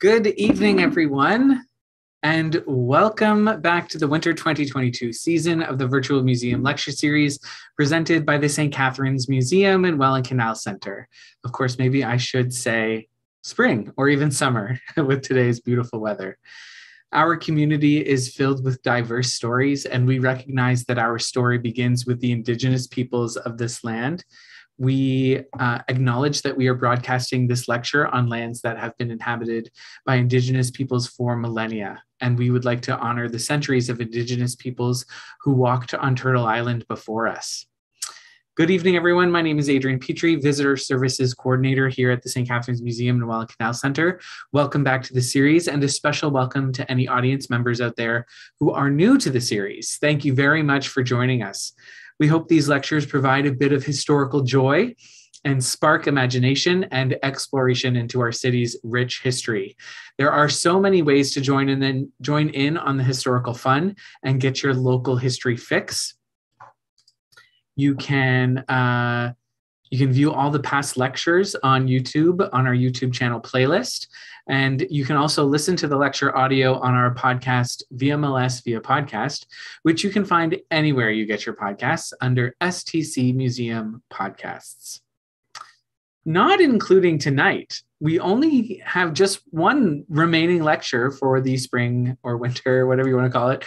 Good evening, everyone, and welcome back to the Winter 2022 season of the Virtual Museum Lecture Series presented by the St. Catharines Museum and Welland Canal Center. Of course, maybe I should say spring or even summer with today's beautiful weather. Our community is filled with diverse stories, and we recognize that our story begins with the Indigenous peoples of this land we uh, acknowledge that we are broadcasting this lecture on lands that have been inhabited by Indigenous peoples for millennia. And we would like to honor the centuries of Indigenous peoples who walked on Turtle Island before us. Good evening, everyone. My name is Adrian Petrie, Visitor Services Coordinator here at the St. Catharines Museum and Welland Canal Center. Welcome back to the series and a special welcome to any audience members out there who are new to the series. Thank you very much for joining us. We hope these lectures provide a bit of historical joy and spark imagination and exploration into our city's rich history. There are so many ways to join in and join in on the historical fun and get your local history fix. You can uh, you can view all the past lectures on YouTube on our YouTube channel playlist. And you can also listen to the lecture audio on our podcast, VMLS via podcast, which you can find anywhere you get your podcasts under STC Museum Podcasts. Not including tonight, we only have just one remaining lecture for the spring or winter, whatever you want to call it,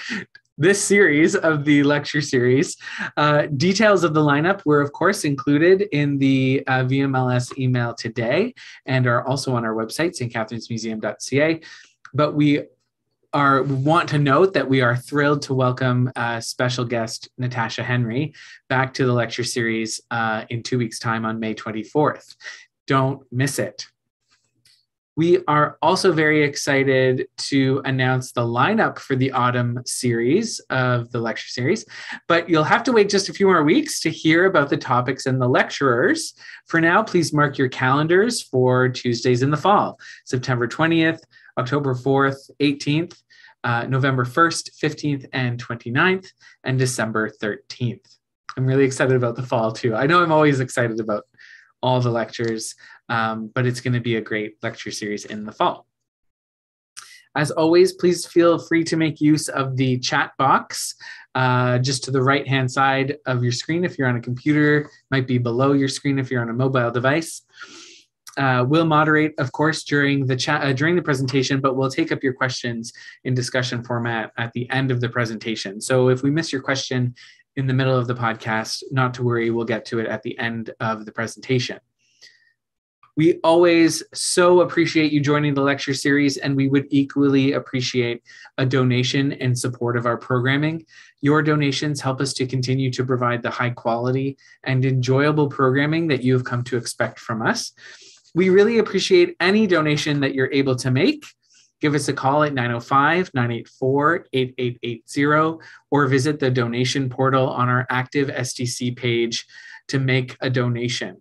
this series of the lecture series. Uh, details of the lineup were, of course, included in the uh, VMLS email today and are also on our website, stcatharinesmuseum.ca. But we are want to note that we are thrilled to welcome uh, special guest Natasha Henry back to the lecture series uh, in two weeks' time on May 24th. Don't miss it. We are also very excited to announce the lineup for the autumn series of the lecture series, but you'll have to wait just a few more weeks to hear about the topics and the lecturers. For now, please mark your calendars for Tuesdays in the fall, September 20th, October 4th, 18th, uh, November 1st, 15th, and 29th, and December 13th. I'm really excited about the fall too. I know I'm always excited about all the lectures, um, but it's going to be a great lecture series in the fall. As always, please feel free to make use of the chat box uh, just to the right hand side of your screen if you're on a computer, might be below your screen if you're on a mobile device. Uh, we'll moderate, of course, during the chat uh, during the presentation, but we'll take up your questions in discussion format at the end of the presentation. So if we miss your question in the middle of the podcast, not to worry, we'll get to it at the end of the presentation. We always so appreciate you joining the lecture series, and we would equally appreciate a donation in support of our programming. Your donations help us to continue to provide the high quality and enjoyable programming that you have come to expect from us. We really appreciate any donation that you're able to make. Give us a call at 905 984 8880 or visit the donation portal on our active STC page to make a donation.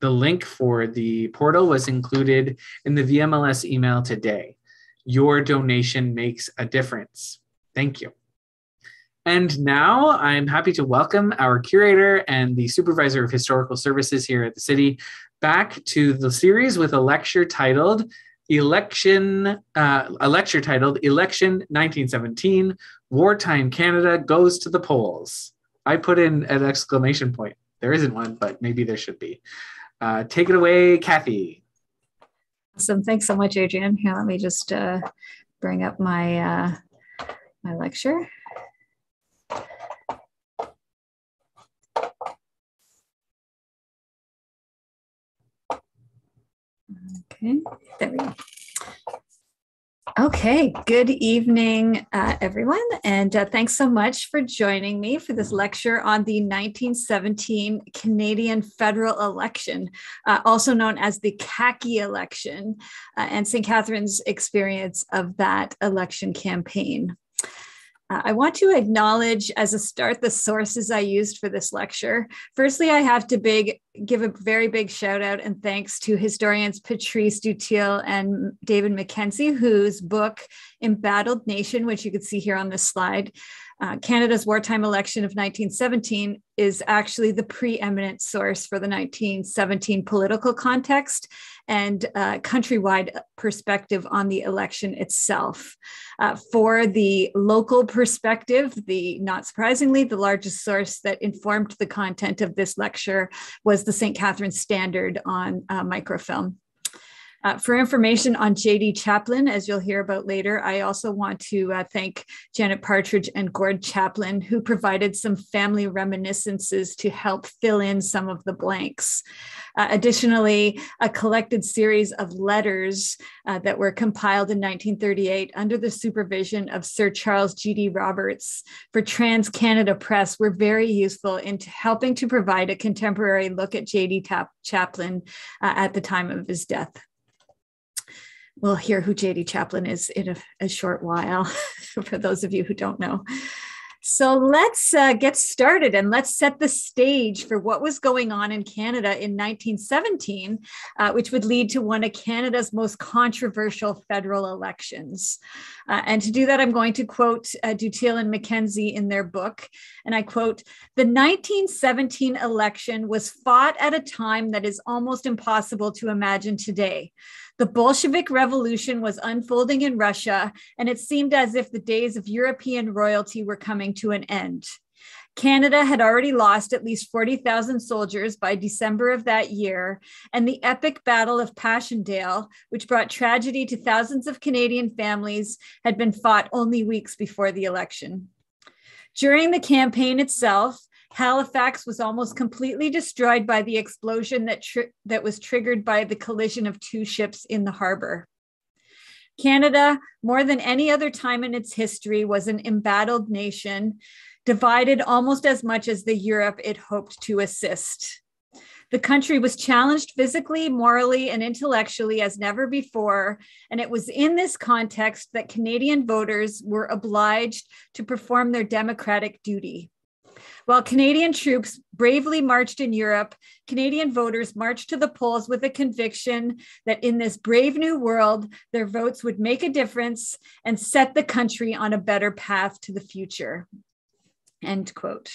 The link for the portal was included in the VMLS email today. Your donation makes a difference. Thank you. And now I'm happy to welcome our curator and the supervisor of historical services here at the city back to the series with a lecture titled Election, uh, a lecture titled Election 1917 Wartime Canada Goes to the Polls. I put in an exclamation point. There isn't one, but maybe there should be. Uh, take it away, Kathy. Awesome. Thanks so much, Adrian. Here, let me just uh, bring up my uh, my lecture. Okay, there we go. Okay, good evening, uh, everyone. And uh, thanks so much for joining me for this lecture on the 1917 Canadian federal election, uh, also known as the khaki election, uh, and St. Catharines' experience of that election campaign. Uh, I want to acknowledge as a start the sources I used for this lecture. Firstly, I have to big, give a very big shout out and thanks to historians Patrice Dutil and David MacKenzie, whose book, Embattled Nation, which you can see here on this slide, uh, Canada's wartime election of 1917 is actually the preeminent source for the 1917 political context and uh, countrywide perspective on the election itself. Uh, for the local perspective, the not surprisingly, the largest source that informed the content of this lecture was the St. Catharines Standard on uh, microfilm. Uh, for information on JD Chaplin, as you'll hear about later, I also want to uh, thank Janet Partridge and Gord Chaplin, who provided some family reminiscences to help fill in some of the blanks. Uh, additionally, a collected series of letters uh, that were compiled in 1938 under the supervision of Sir Charles G.D. Roberts for Trans Canada Press were very useful in helping to provide a contemporary look at J.D. Chaplin uh, at the time of his death we'll hear who JD Chaplin is in a, a short while, for those of you who don't know. So let's uh, get started and let's set the stage for what was going on in Canada in 1917, uh, which would lead to one of Canada's most controversial federal elections. Uh, and to do that, I'm going to quote uh, Dutil and MacKenzie in their book. And I quote The 1917 election was fought at a time that is almost impossible to imagine today. The Bolshevik Revolution was unfolding in Russia, and it seemed as if the days of European royalty were coming to an end. Canada had already lost at least 40,000 soldiers by December of that year, and the epic Battle of Passchendaele, which brought tragedy to thousands of Canadian families, had been fought only weeks before the election. During the campaign itself, Halifax was almost completely destroyed by the explosion that, that was triggered by the collision of two ships in the harbor. Canada, more than any other time in its history, was an embattled nation, divided almost as much as the Europe it hoped to assist. The country was challenged physically, morally, and intellectually as never before. And it was in this context that Canadian voters were obliged to perform their democratic duty. While Canadian troops bravely marched in Europe, Canadian voters marched to the polls with a conviction that in this brave new world, their votes would make a difference and set the country on a better path to the future. End quote.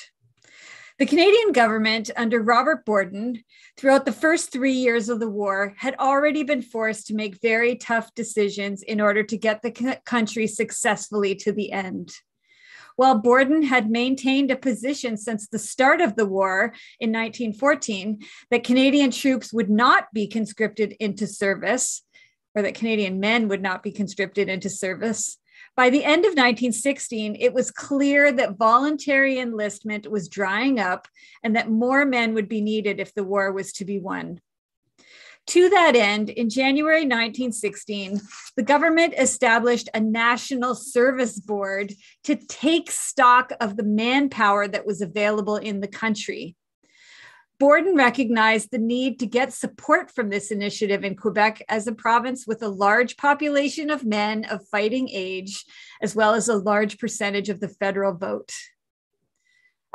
The Canadian government under Robert Borden, throughout the first three years of the war, had already been forced to make very tough decisions in order to get the country successfully to the end. While Borden had maintained a position since the start of the war in 1914 that Canadian troops would not be conscripted into service, or that Canadian men would not be conscripted into service. By the end of 1916, it was clear that voluntary enlistment was drying up and that more men would be needed if the war was to be won. To that end, in January 1916, the government established a national service board to take stock of the manpower that was available in the country. Borden recognized the need to get support from this initiative in Quebec as a province with a large population of men of fighting age, as well as a large percentage of the federal vote.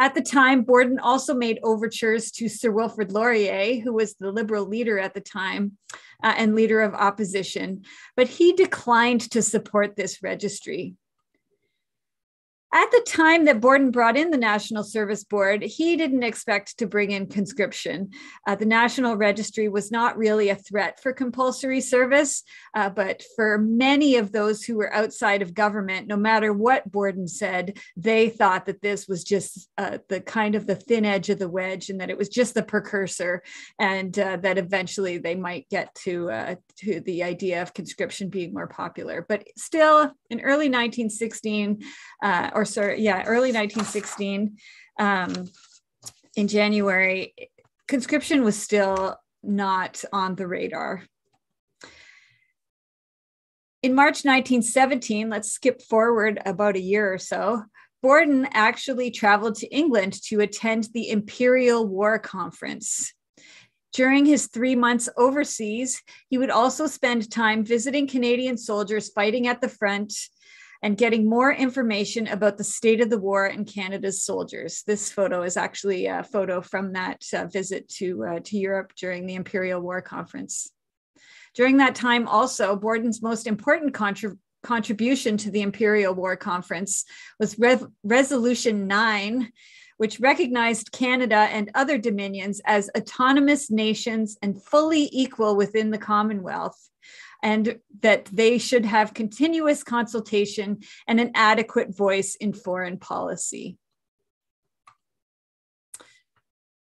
At the time, Borden also made overtures to Sir Wilfrid Laurier, who was the Liberal leader at the time uh, and leader of opposition, but he declined to support this registry. At the time that Borden brought in the National Service Board, he didn't expect to bring in conscription. Uh, the National Registry was not really a threat for compulsory service, uh, but for many of those who were outside of government, no matter what Borden said, they thought that this was just uh, the kind of the thin edge of the wedge and that it was just the precursor, and uh, that eventually they might get to, uh, to the idea of conscription being more popular. But still, in early 1916, uh, or sorry, yeah, early 1916, um, in January, conscription was still not on the radar. In March 1917, let's skip forward about a year or so, Borden actually traveled to England to attend the Imperial War Conference. During his three months overseas, he would also spend time visiting Canadian soldiers fighting at the front and getting more information about the state of the war and Canada's soldiers. This photo is actually a photo from that uh, visit to, uh, to Europe during the Imperial War Conference. During that time, also, Borden's most important contribution contribution to the Imperial War Conference was Re- Resolution 9, which recognized Canada and other dominions as autonomous nations and fully equal within the Commonwealth, and that they should have continuous consultation and an adequate voice in foreign policy.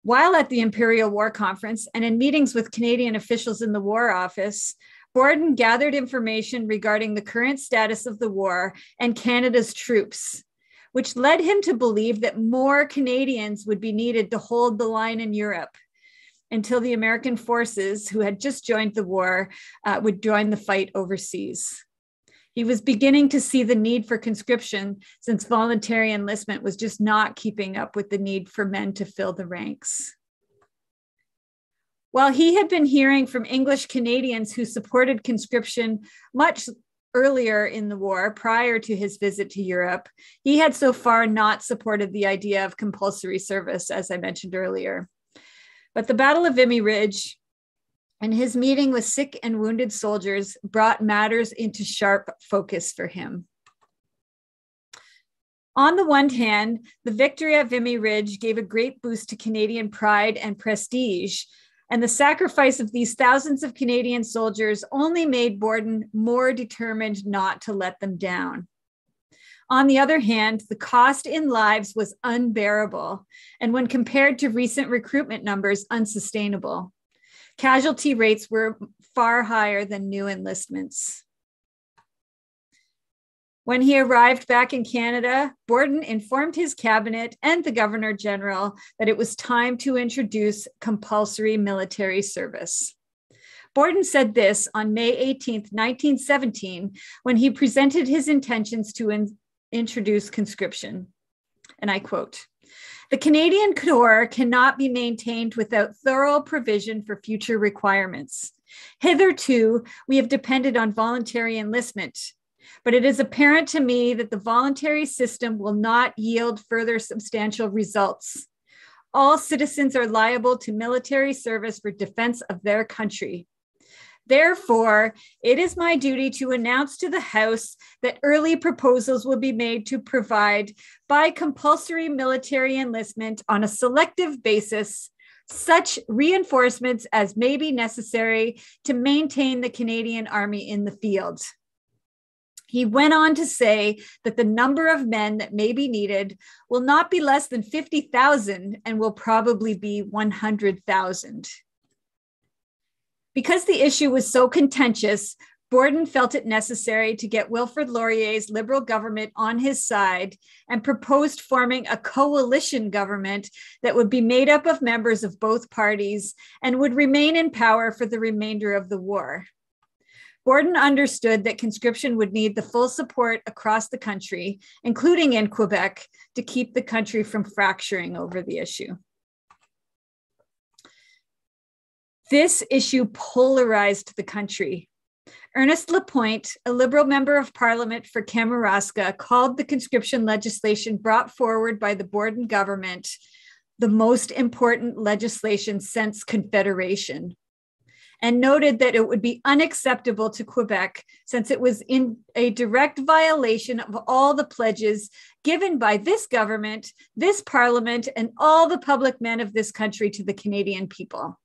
While at the Imperial War Conference and in meetings with Canadian officials in the War Office, Borden gathered information regarding the current status of the war and Canada's troops, which led him to believe that more Canadians would be needed to hold the line in Europe until the American forces, who had just joined the war, uh, would join the fight overseas. He was beginning to see the need for conscription since voluntary enlistment was just not keeping up with the need for men to fill the ranks. While he had been hearing from English Canadians who supported conscription much earlier in the war, prior to his visit to Europe, he had so far not supported the idea of compulsory service, as I mentioned earlier. But the Battle of Vimy Ridge and his meeting with sick and wounded soldiers brought matters into sharp focus for him. On the one hand, the victory at Vimy Ridge gave a great boost to Canadian pride and prestige and the sacrifice of these thousands of Canadian soldiers only made Borden more determined not to let them down. On the other hand, the cost in lives was unbearable, and when compared to recent recruitment numbers, unsustainable. Casualty rates were far higher than new enlistments. When he arrived back in Canada, Borden informed his cabinet and the governor general that it was time to introduce compulsory military service. Borden said this on May 18, 1917, when he presented his intentions to in- introduce conscription. And I quote The Canadian Corps cannot be maintained without thorough provision for future requirements. Hitherto, we have depended on voluntary enlistment but it is apparent to me that the voluntary system will not yield further substantial results. All citizens are liable to military service for defense of their country. Therefore, it is my duty to announce to the House that early proposals will be made to provide, by compulsory military enlistment on a selective basis, such reinforcements as may be necessary to maintain the Canadian Army in the field. He went on to say that the number of men that may be needed will not be less than 50,000 and will probably be 100,000. Because the issue was so contentious, Borden felt it necessary to get Wilfrid Laurier's Liberal government on his side and proposed forming a coalition government that would be made up of members of both parties and would remain in power for the remainder of the war. Borden understood that conscription would need the full support across the country, including in Quebec, to keep the country from fracturing over the issue. This issue polarized the country. Ernest Lapointe, a Liberal member of Parliament for Kamouraska, called the conscription legislation brought forward by the Borden government the most important legislation since Confederation and noted that it would be unacceptable to Quebec since it was in a direct violation of all the pledges given by this government, this parliament, and all the public men of this country to the Canadian people.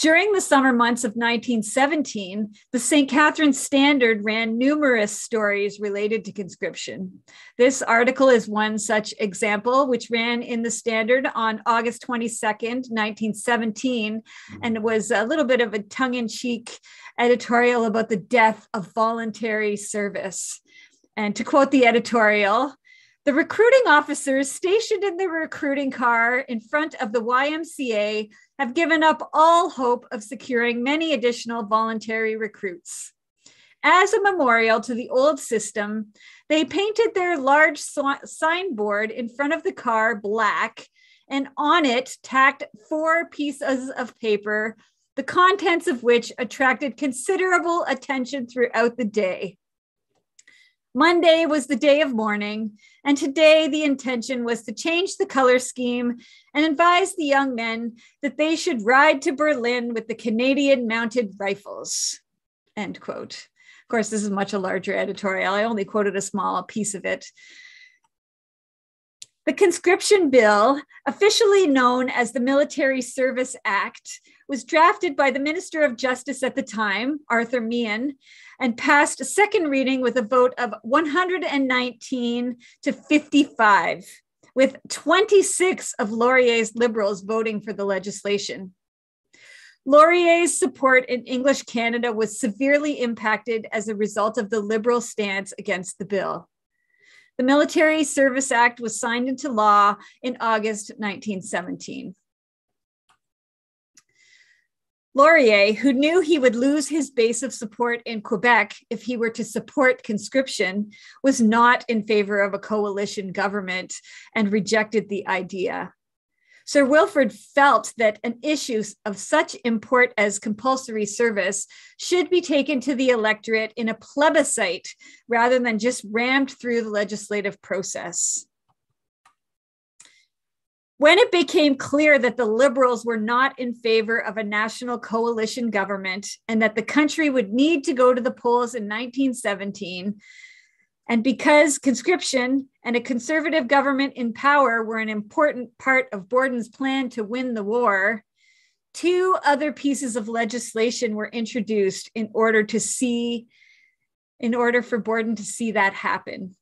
During the summer months of 1917, the St. Catharines Standard ran numerous stories related to conscription. This article is one such example, which ran in the Standard on August 22nd, 1917, and was a little bit of a tongue in cheek editorial about the death of voluntary service. And to quote the editorial, the recruiting officers stationed in the recruiting car in front of the YMCA have given up all hope of securing many additional voluntary recruits. As a memorial to the old system, they painted their large signboard in front of the car black and on it tacked four pieces of paper, the contents of which attracted considerable attention throughout the day. Monday was the day of mourning, and today the intention was to change the color scheme and advise the young men that they should ride to Berlin with the Canadian Mounted Rifles. End quote. Of course, this is much a larger editorial. I only quoted a small piece of it. The conscription bill, officially known as the Military Service Act, was drafted by the Minister of Justice at the time, Arthur Meighen, and passed a second reading with a vote of 119 to 55, with 26 of Laurier's Liberals voting for the legislation. Laurier's support in English Canada was severely impacted as a result of the Liberal stance against the bill. The Military Service Act was signed into law in August 1917. Laurier, who knew he would lose his base of support in Quebec if he were to support conscription, was not in favor of a coalition government and rejected the idea. Sir Wilfrid felt that an issue of such import as compulsory service should be taken to the electorate in a plebiscite rather than just rammed through the legislative process. When it became clear that the Liberals were not in favor of a national coalition government and that the country would need to go to the polls in 1917, and because conscription and a conservative government in power were an important part of Borden's plan to win the war, two other pieces of legislation were introduced in order to see, in order for Borden to see that happen.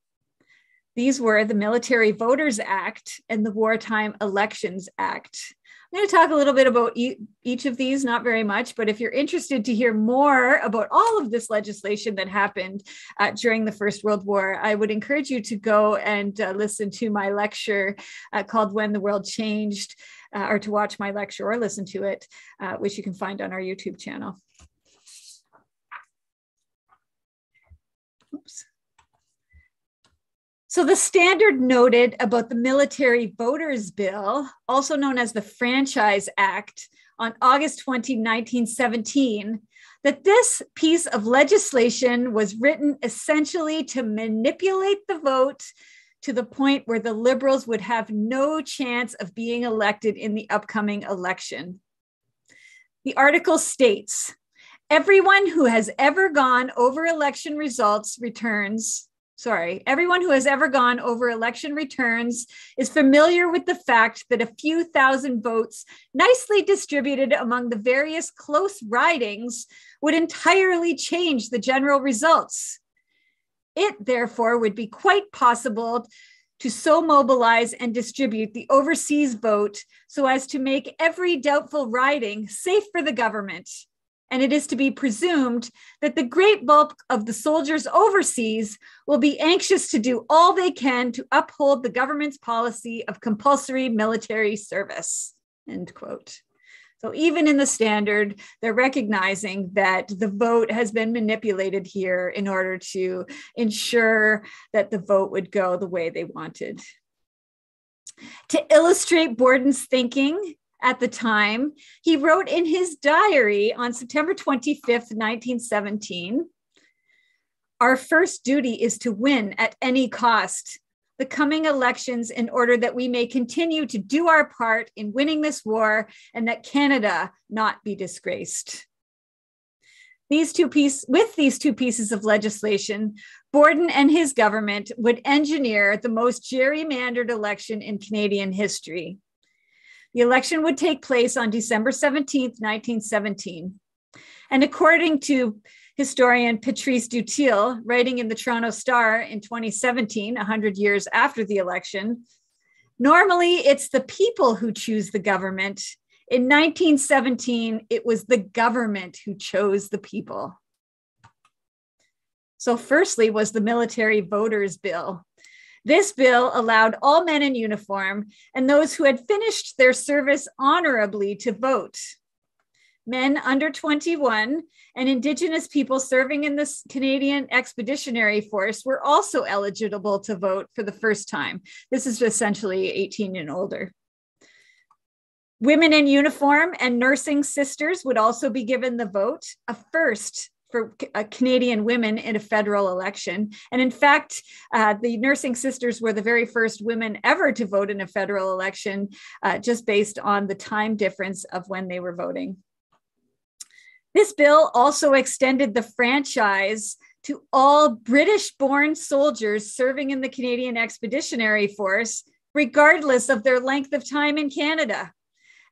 These were the Military Voters Act and the Wartime Elections Act. I'm going to talk a little bit about each of these, not very much, but if you're interested to hear more about all of this legislation that happened uh, during the First World War, I would encourage you to go and uh, listen to my lecture uh, called When the World Changed, uh, or to watch my lecture or listen to it, uh, which you can find on our YouTube channel. So the standard noted about the Military Voters Bill, also known as the Franchise Act, on August 20, 1917, that this piece of legislation was written essentially to manipulate the vote to the point where the Liberals would have no chance of being elected in the upcoming election. The article states everyone who has ever gone over election results returns sorry, everyone who has ever gone over election returns is familiar with the fact that a few thousand votes, nicely distributed among the various close ridings, would entirely change the general results. It, therefore, would be quite possible to so mobilize and distribute the overseas vote so as to make every doubtful riding safe for the government and it is to be presumed that the great bulk of the soldiers overseas will be anxious to do all they can to uphold the government's policy of compulsory military service. End quote. So even in the standard, they're recognizing that the vote has been manipulated here in order to ensure that the vote would go the way they wanted. To illustrate Borden's thinking, at the time, he wrote in his diary on September 25th, 1917 Our first duty is to win at any cost the coming elections in order that we may continue to do our part in winning this war and that Canada not be disgraced. These two piece, with these two pieces of legislation, Borden and his government would engineer the most gerrymandered election in Canadian history. The election would take place on December 17, 1917. And according to historian Patrice Dutil, writing in the Toronto Star in 2017, 100 years after the election, normally it's the people who choose the government. In 1917, it was the government who chose the people. So, firstly, was the Military Voters Bill, this bill allowed all men in uniform and those who had finished their service honorably to vote. Men under 21 and Indigenous people serving in the Canadian Expeditionary Force were also eligible to vote for the first time. This is essentially 18 and older. Women in uniform and nursing sisters would also be given the vote, a first for uh, Canadian women in a federal election. And in fact, uh, the nursing sisters were the very first women ever to vote in a federal election, uh, just based on the time difference of when they were voting. This bill also extended the franchise to all British born soldiers serving in the Canadian Expeditionary Force regardless of their length of time in Canada,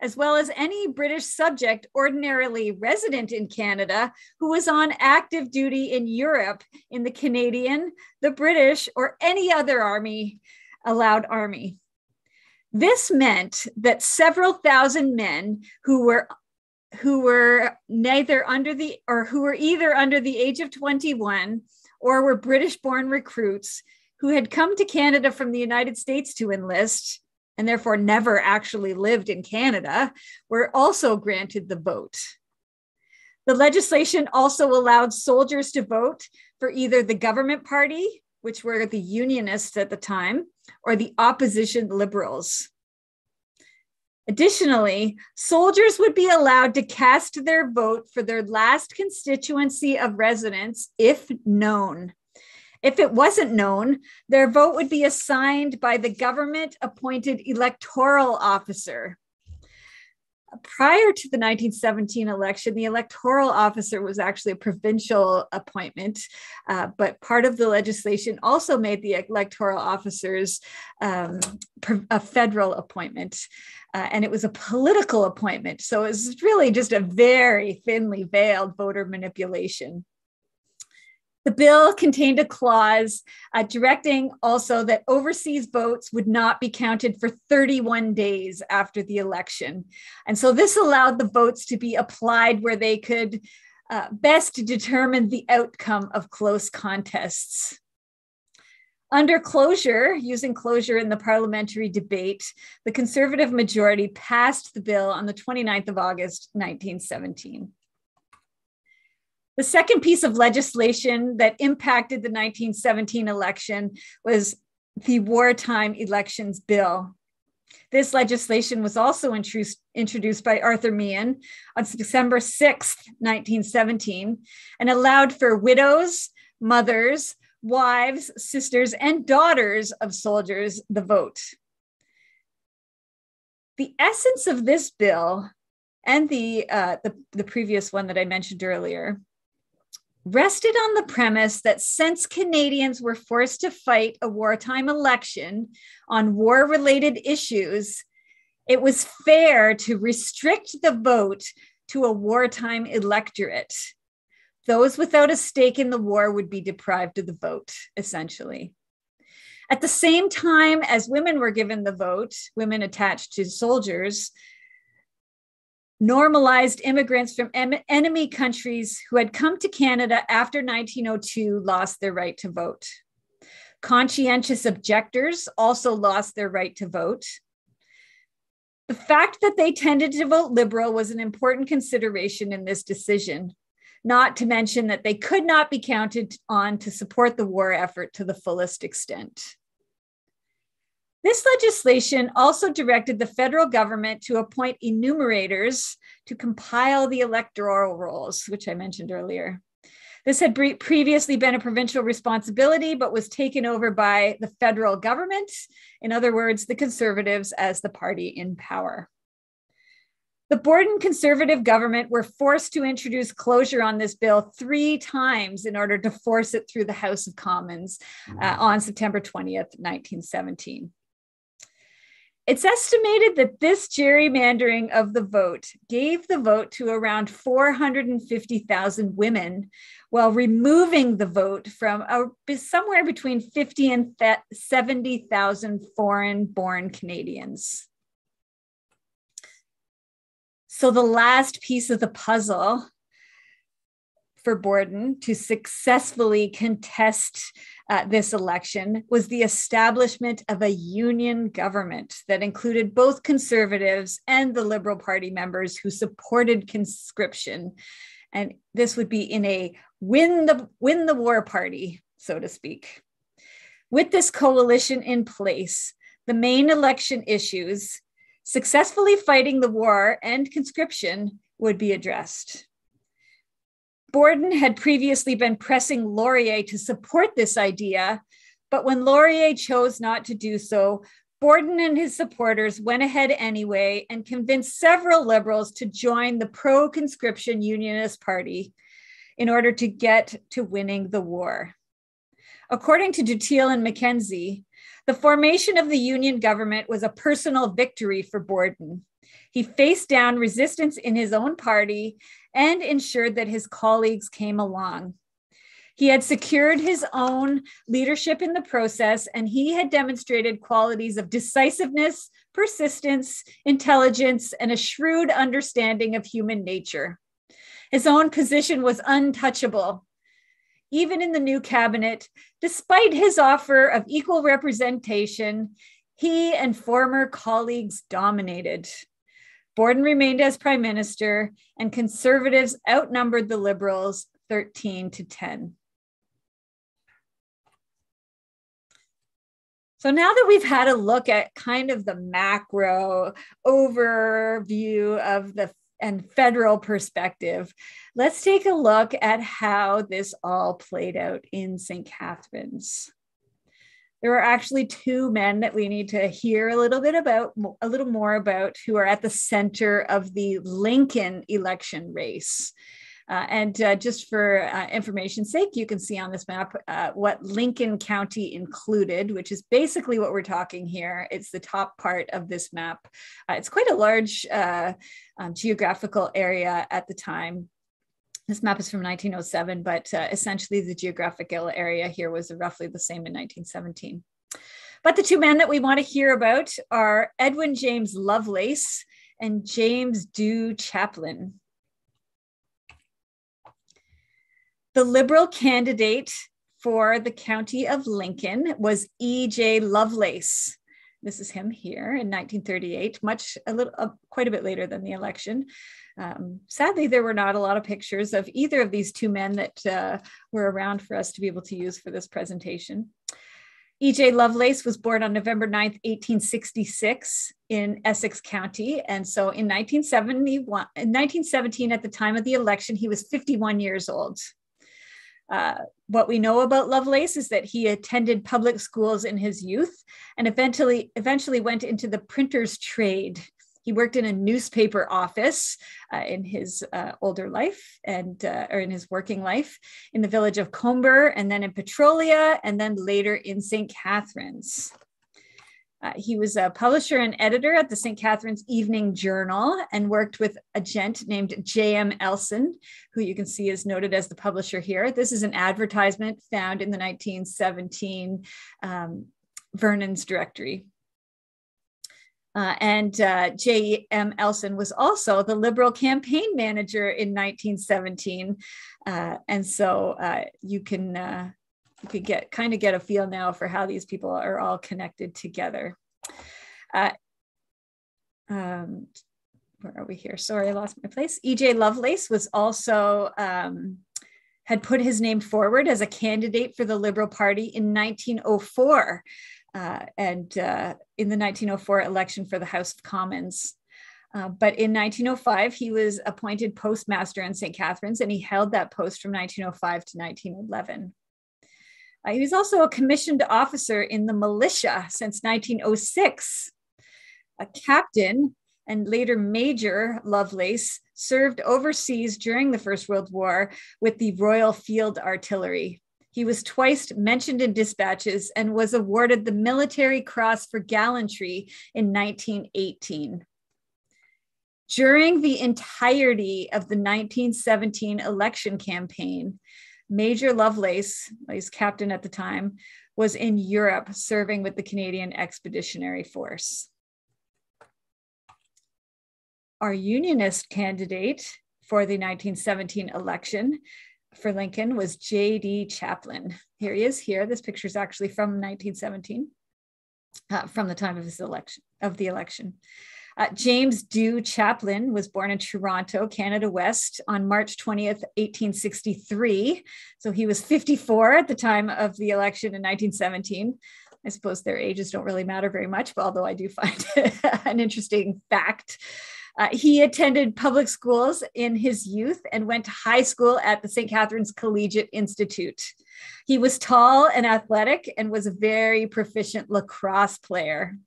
as well as any British subject ordinarily resident in Canada who was on active duty in Europe in the Canadian, the British, or any other army allowed army. This meant that several thousand men who were who were neither under the or who were either under the age of 21 or were British born recruits who had come to Canada from the United States to enlist and therefore never actually lived in Canada were also granted the vote. The legislation also allowed soldiers to vote for either the government party, which were the Unionists at the time, or the opposition liberals. Additionally, soldiers would be allowed to cast their vote for their last constituency of residence if known. If it wasn't known, their vote would be assigned by the government appointed electoral officer. Prior to the 1917 election, the electoral officer was actually a provincial appointment, uh, but part of the legislation also made the electoral officers um, a federal appointment. Uh, and it was a political appointment. So it was really just a very thinly veiled voter manipulation. The bill contained a clause uh, directing also that overseas votes would not be counted for 31 days after the election. And so this allowed the votes to be applied where they could uh, best determine the outcome of close contests. Under closure, using closure in the parliamentary debate, the Conservative majority passed the bill on the 29th of August, 1917. The second piece of legislation that impacted the 1917 election was the Wartime Elections Bill. This legislation was also introduced by Arthur Meighen on December 6, 1917, and allowed for widows, mothers, wives, sisters, and daughters of soldiers the vote. The essence of this bill and the, uh, the, the previous one that I mentioned earlier rested on the premise that since Canadians were forced to fight a wartime election on war related issues, it was fair to restrict the vote to a wartime electorate. Those without a stake in the war would be deprived of the vote, essentially. At the same time as women were given the vote, women attached to soldiers, normalized immigrants from em- enemy countries who had come to Canada after 1902 lost their right to vote. Conscientious objectors also lost their right to vote. The fact that they tended to vote liberal was an important consideration in this decision, not to mention that they could not be counted on to support the war effort to the fullest extent. This legislation also directed the federal government to appoint enumerators to compile the electoral rolls, which I mentioned earlier. This had previously been a provincial responsibility, but was taken over by the federal government. In other words, the Conservatives as the party in power. The Borden Conservative government were forced to introduce closure on this bill three times in order to force it through the House of Commons uh, on September 20th, 1917. It's estimated that this gerrymandering of the vote gave the vote to around 450,000 women, while removing the vote from a, somewhere between 50 and 70,000 foreign born Canadians. So, the last piece of the puzzle for Borden to successfully contest uh, this election was the establishment of a union government that included both conservatives and the Liberal Party members who supported conscription. And this would be in a win the win the war party, so to speak. With this coalition in place, the main election issues, successfully fighting the war and conscription, would be addressed. Borden had previously been pressing Laurier to support this idea, but when Laurier chose not to do so, Borden and his supporters went ahead anyway and convinced several liberals to join the pro conscription Unionist Party in order to get to winning the war. According to Dutil and MacKenzie, The formation of the Union government was a personal victory for Borden. He faced down resistance in his own party and ensured that his colleagues came along. He had secured his own leadership in the process, and he had demonstrated qualities of decisiveness, persistence, intelligence, and a shrewd understanding of human nature. His own position was untouchable. Even in the new cabinet, despite his offer of equal representation, he and former colleagues dominated. Borden remained as prime minister, and conservatives outnumbered the liberals 13 to 10. So now that we've had a look at kind of the macro overview of the and federal perspective, let's take a look at how this all played out in St. Catharines. There are actually two men that we need to hear a little bit about, a little more about, who are at the center of the Lincoln election race. Uh, and uh, just for uh, information's sake, you can see on this map uh, what Lincoln County included, which is basically what we're talking here. It's the top part of this map. Uh, it's quite a large uh, um, geographical area at the time. This map is from 1907, but essentially the geographical area here was roughly the same in 1917. But the two men that we want to hear about are Edwin James Lovelace and James Dew Chaplin. The Liberal candidate for the county of Lincoln was E.J. Lovelace. This is him here in 1938, much a little, uh, quite a bit later than the election. Um, sadly, there were not a lot of pictures of either of these two men that uh, were around for us to be able to use for this presentation. E.J. Lovelace was born on November 9th, 1866 in Essex County. And so in 1971, in 1917, at the time of the election, he was 51 years old. Uh, what we know about Lovelace is that he attended public schools in his youth and eventually eventually went into the printer's trade. He worked in a newspaper office uh, in his uh, older life and uh, or in his working life in the village of Comber and then in Petrolia and then later in St. Catharines. Uh, he was a publisher and editor at the St. Catharines Evening Journal and worked with a gent named J.M. Elson, who you can see is noted as the publisher here. This is an advertisement found in the 1917 um, Vernon's Directory. Uh, and uh, J.M. Elson was also the Liberal campaign manager in 1917. Uh, and so uh, you can uh, you could get kind of get a feel now for how these people are all connected together. Uh, um, where are we here? Sorry, I lost my place. EJ Lovelace was also um, had put his name forward as a candidate for the Liberal Party in 1904, uh, and uh, in the 1904 election for the House of Commons. Uh, but in 1905, he was appointed postmaster in St. Catharines, and he held that post from 1905 to 1911. Uh, he was also a commissioned officer in the militia since 1906. A captain and later Major Lovelace served overseas during the First World War with the Royal Field Artillery. He was twice mentioned in dispatches and was awarded the Military Cross for Gallantry in 1918. During the entirety of the 1917 election campaign, Major Lovelace, he's captain at the time, was in Europe serving with the Canadian Expeditionary Force. Our Unionist candidate for the 1917 election for Lincoln was J.D. Chaplin. Here he is here. This picture is actually from 1917, uh, from the time of his election, of the election. Uh, James Dew Chaplin was born in Toronto, Canada West on March 20th, 1863. So he was 54 at the time of the election in 1917. I suppose their ages don't really matter very much, but although I do find it an interesting fact. Uh, he attended public schools in his youth and went to high school at the St. Catharines Collegiate Institute. He was tall and athletic and was a very proficient lacrosse player.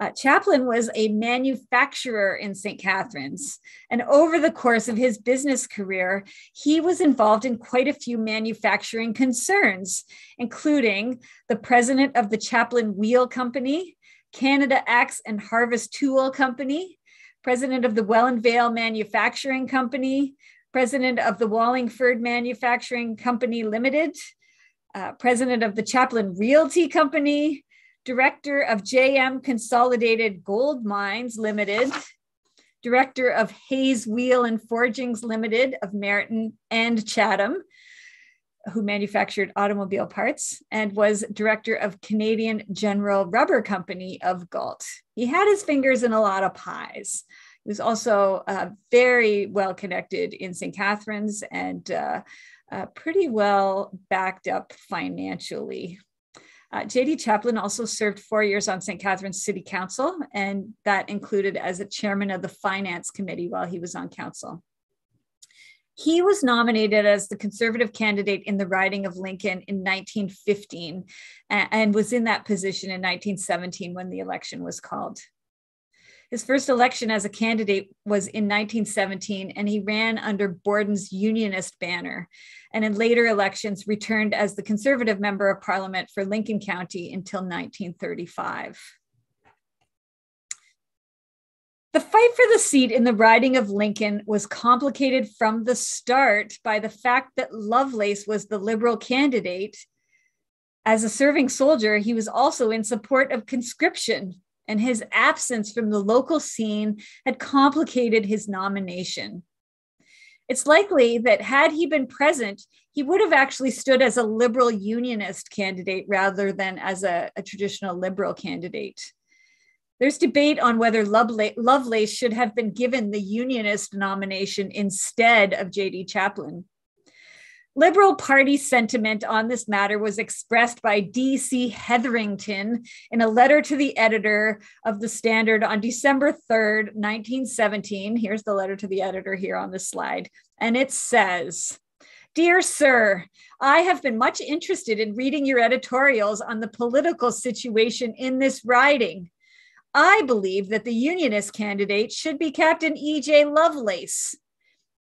Uh, Chaplin was a manufacturer in St. Catharines, and over the course of his business career, he was involved in quite a few manufacturing concerns, including the president of the Chaplin Wheel Company, Canada Axe and Harvest Tool Company, president of the Welland Vale Manufacturing Company, president of the Wallingford Manufacturing Company Limited, uh, president of the Chaplin Realty Company, director of JM Consolidated Gold Mines Limited, director of Hayes Wheel and Forgings Limited of Merritton and Chatham, who manufactured automobile parts, and was director of Canadian General Rubber Company of Galt. He had his fingers in a lot of pies. He was also uh, very well connected in St. Catharines and uh, uh, pretty well backed up financially. Uh, J.D. Chaplin also served four years on St. Catharines City Council, and that included as a chairman of the Finance Committee while he was on council. He was nominated as the conservative candidate in the riding of Lincoln in 1915 and was in that position in 1917 when the election was called. His first election as a candidate was in 1917, and he ran under Borden's Unionist banner, and in later elections returned as the Conservative Member of Parliament for Lincoln County until 1935. The fight for the seat in the riding of Lincoln was complicated from the start by the fact that Lovelace was the Liberal candidate. As a serving soldier, he was also in support of conscription, and his absence from the local scene had complicated his nomination. It's likely that had he been present, he would have actually stood as a liberal unionist candidate rather than as a, a traditional liberal candidate. There's debate on whether Lovelace should have been given the unionist nomination instead of J.D. Chaplin. Liberal Party sentiment on this matter was expressed by D.C. Hetherington in a letter to the editor of the Standard on December 3rd, 1917. Here's the letter to the editor here on the slide. And it says, Dear Sir, I have been much interested in reading your editorials on the political situation in this riding. I believe that the Unionist candidate should be Captain E.J. Lovelace.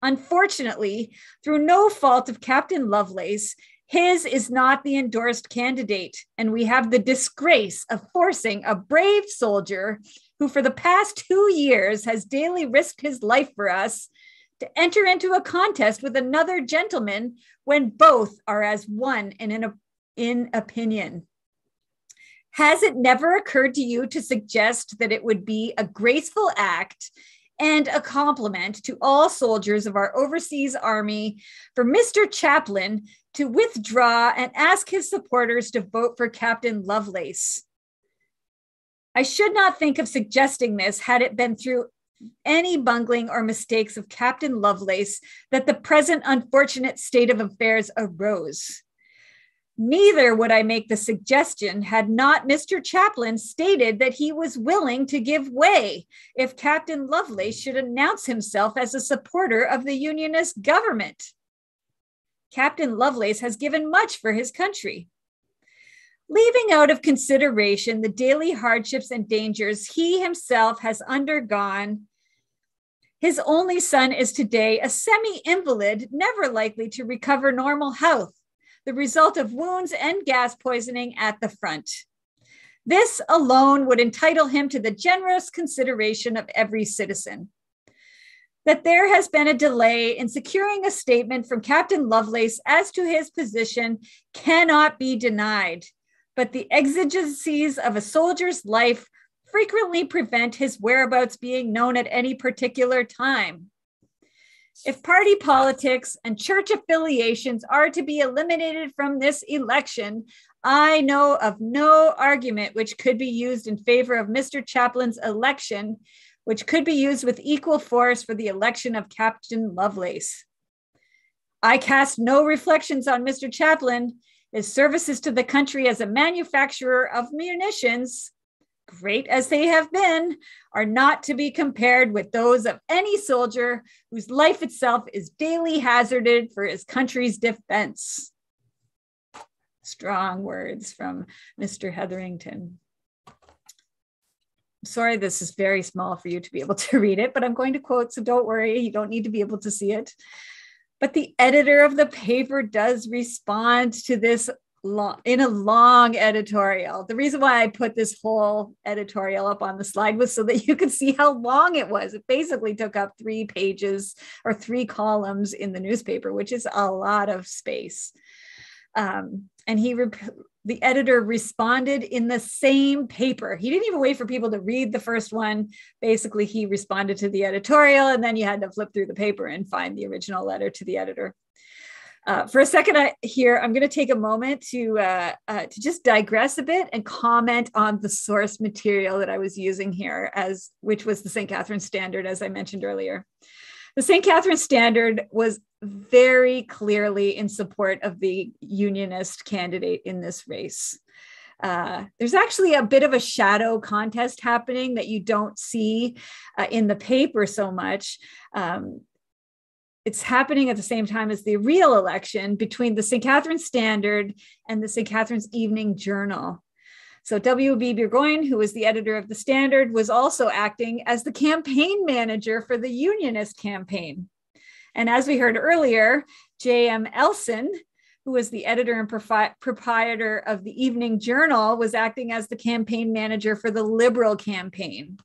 Unfortunately, through no fault of Captain Lovelace, his is not the endorsed candidate, and we have the disgrace of forcing a brave soldier who, for the past two years, has daily risked his life for us to enter into a contest with another gentleman when both are as one in, an, in opinion. Has it never occurred to you to suggest that it would be a graceful act and a compliment to all soldiers of our overseas army for Mr. Chaplin to withdraw and ask his supporters to vote for Captain Lovelace. I should not think of suggesting this had it been through any bungling or mistakes of Captain Lovelace that the present unfortunate state of affairs arose. Neither would I make the suggestion had not Mr. Chaplin stated that he was willing to give way if Captain Lovelace should announce himself as a supporter of the Unionist government. Captain Lovelace has given much for his country. Leaving out of consideration the daily hardships and dangers he himself has undergone, his only son is today a semi invalid, never likely to recover normal health the result of wounds and gas poisoning at the front. This alone would entitle him to the generous consideration of every citizen. That there has been a delay in securing a statement from Captain Lovelace as to his position cannot be denied, but the exigencies of a soldier's life frequently prevent his whereabouts being known at any particular time. If party politics and church affiliations are to be eliminated from this election, I know of no argument which could be used in favor of Mr. Chaplin's election, which could be used with equal force for the election of Captain Lovelace. I cast no reflections on Mr. Chaplin. His services to the country as a manufacturer of munitions great as they have been, are not to be compared with those of any soldier whose life itself is daily hazarded for his country's defense. Strong words from Mr. Hetherington. sorry, this is very small for you to be able to read it, but I'm going to quote, so don't worry, you don't need to be able to see it. But the editor of the paper does respond to this long, in a long editorial. The reason why I put this whole editorial up on the slide was so that you could see how long it was. It basically took up three pages or three columns in the newspaper, which is a lot of space. Um, and he the editor responded in the same paper. He didn't even wait for people to read the first one. Basically, he responded to the editorial, and then you had to flip through the paper and find the original letter to the editor. Uh, for a second I, here, I'm going to take a moment to uh, uh, to just digress a bit and comment on the source material that I was using here, as which was the St. Catharines Standard, as I mentioned earlier. The St. Catharines Standard was very clearly in support of the unionist candidate in this race. Uh, there's actually a bit of a shadow contest happening that you don't see uh, in the paper so much. Um, it's happening at the same time as the real election between the St. Catharines Standard and the St. Catharines Evening Journal. So W.B. Burgoyne, who was the editor of the Standard, was also acting as the campaign manager for the Unionist campaign. And as we heard earlier, J.M. Elson, who was the editor and proprietor of the Evening Journal, was acting as the campaign manager for the Liberal campaign.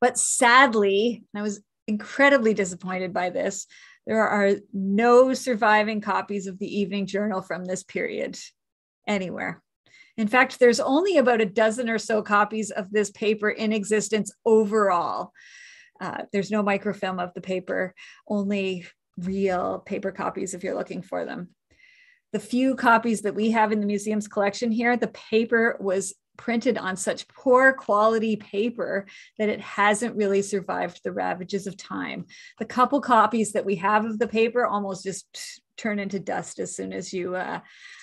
But sadly, I was incredibly disappointed by this. There are no surviving copies of the Evening Journal from this period anywhere. In fact, there's only about a dozen or so copies of this paper in existence overall. Uh, there's no microfilm of the paper, only real paper copies if you're looking for them. The few copies that we have in the museum's collection here, the paper was printed on such poor quality paper that it hasn't really survived the ravages of time. The couple copies that we have of the paper almost just turn into dust as soon as you uh,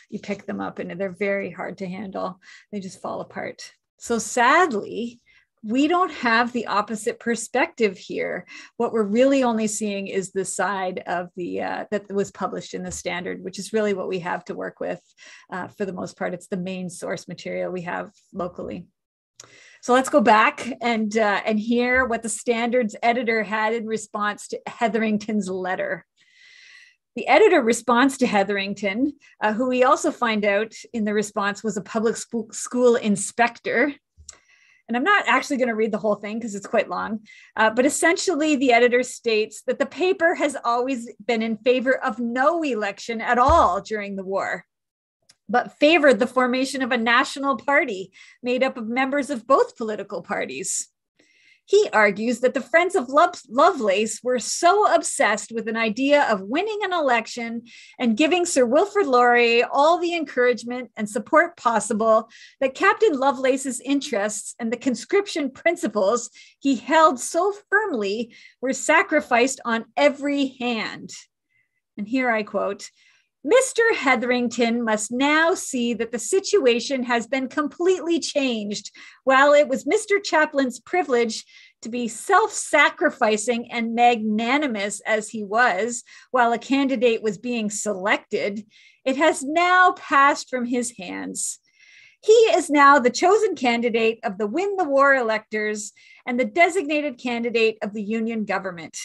you pick them up, and they're very hard to handle. They just fall apart. So sadly, we don't have the opposite perspective here. What we're really only seeing is the side of the uh, that was published in the standard, which is really what we have to work with uh, for the most part. It's the main source material we have locally. So let's go back and uh, and hear what the standards editor had in response to Hetherington's letter. The editor responds to Hetherington, uh, who we also find out in the response was a public school inspector and I'm not actually going to read the whole thing because it's quite long, uh, but essentially the editor states that the paper has always been in favor of no election at all during the war, but favored the formation of a national party made up of members of both political parties. He argues that the Friends of Lovelace were so obsessed with an idea of winning an election and giving Sir Wilfrid Laurier all the encouragement and support possible that Captain Lovelace's interests and the conscription principles he held so firmly were sacrificed on every hand. And here I quote Mr. Hetherington must now see that the situation has been completely changed. While it was Mr. Chaplin's privilege to be self sacrificing and magnanimous as he was while a candidate was being selected, it has now passed from his hands. He is now the chosen candidate of the Win the War electors and the designated candidate of the Union government.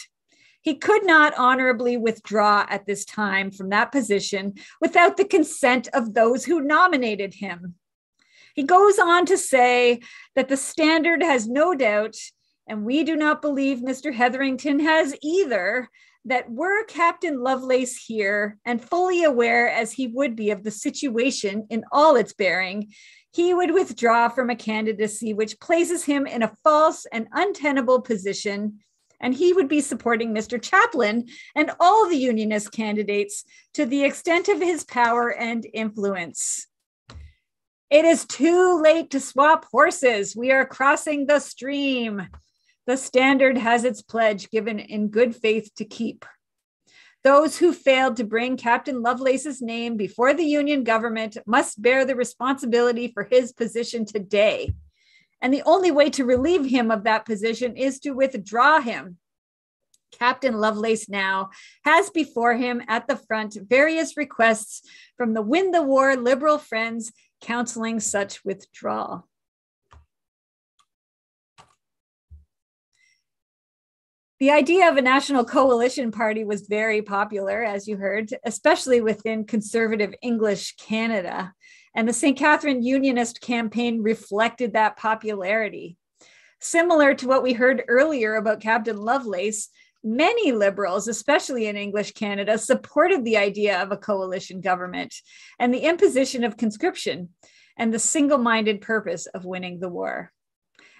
He could not honorably withdraw at this time from that position without the consent of those who nominated him. He goes on to say that the standard has no doubt, and we do not believe Mr. Hetherington has either, that were Captain Lovelace here and fully aware as he would be of the situation in all its bearing, he would withdraw from a candidacy which places him in a false and untenable position and he would be supporting Mr. Chaplin and all the Unionist candidates to the extent of his power and influence. It is too late to swap horses. We are crossing the stream. The standard has its pledge given in good faith to keep. Those who failed to bring Captain Lovelace's name before the Union government must bear the responsibility for his position today. And the only way to relieve him of that position is to withdraw him. Captain Lovelace now has before him at the front various requests from the Win the War liberal friends counseling such withdrawal. The idea of a national coalition party was very popular, as you heard, especially within conservative English Canada. And the St. Catherine Unionist campaign reflected that popularity. Similar to what we heard earlier about Captain Lovelace, many liberals, especially in English Canada, supported the idea of a coalition government and the imposition of conscription and the single minded purpose of winning the war.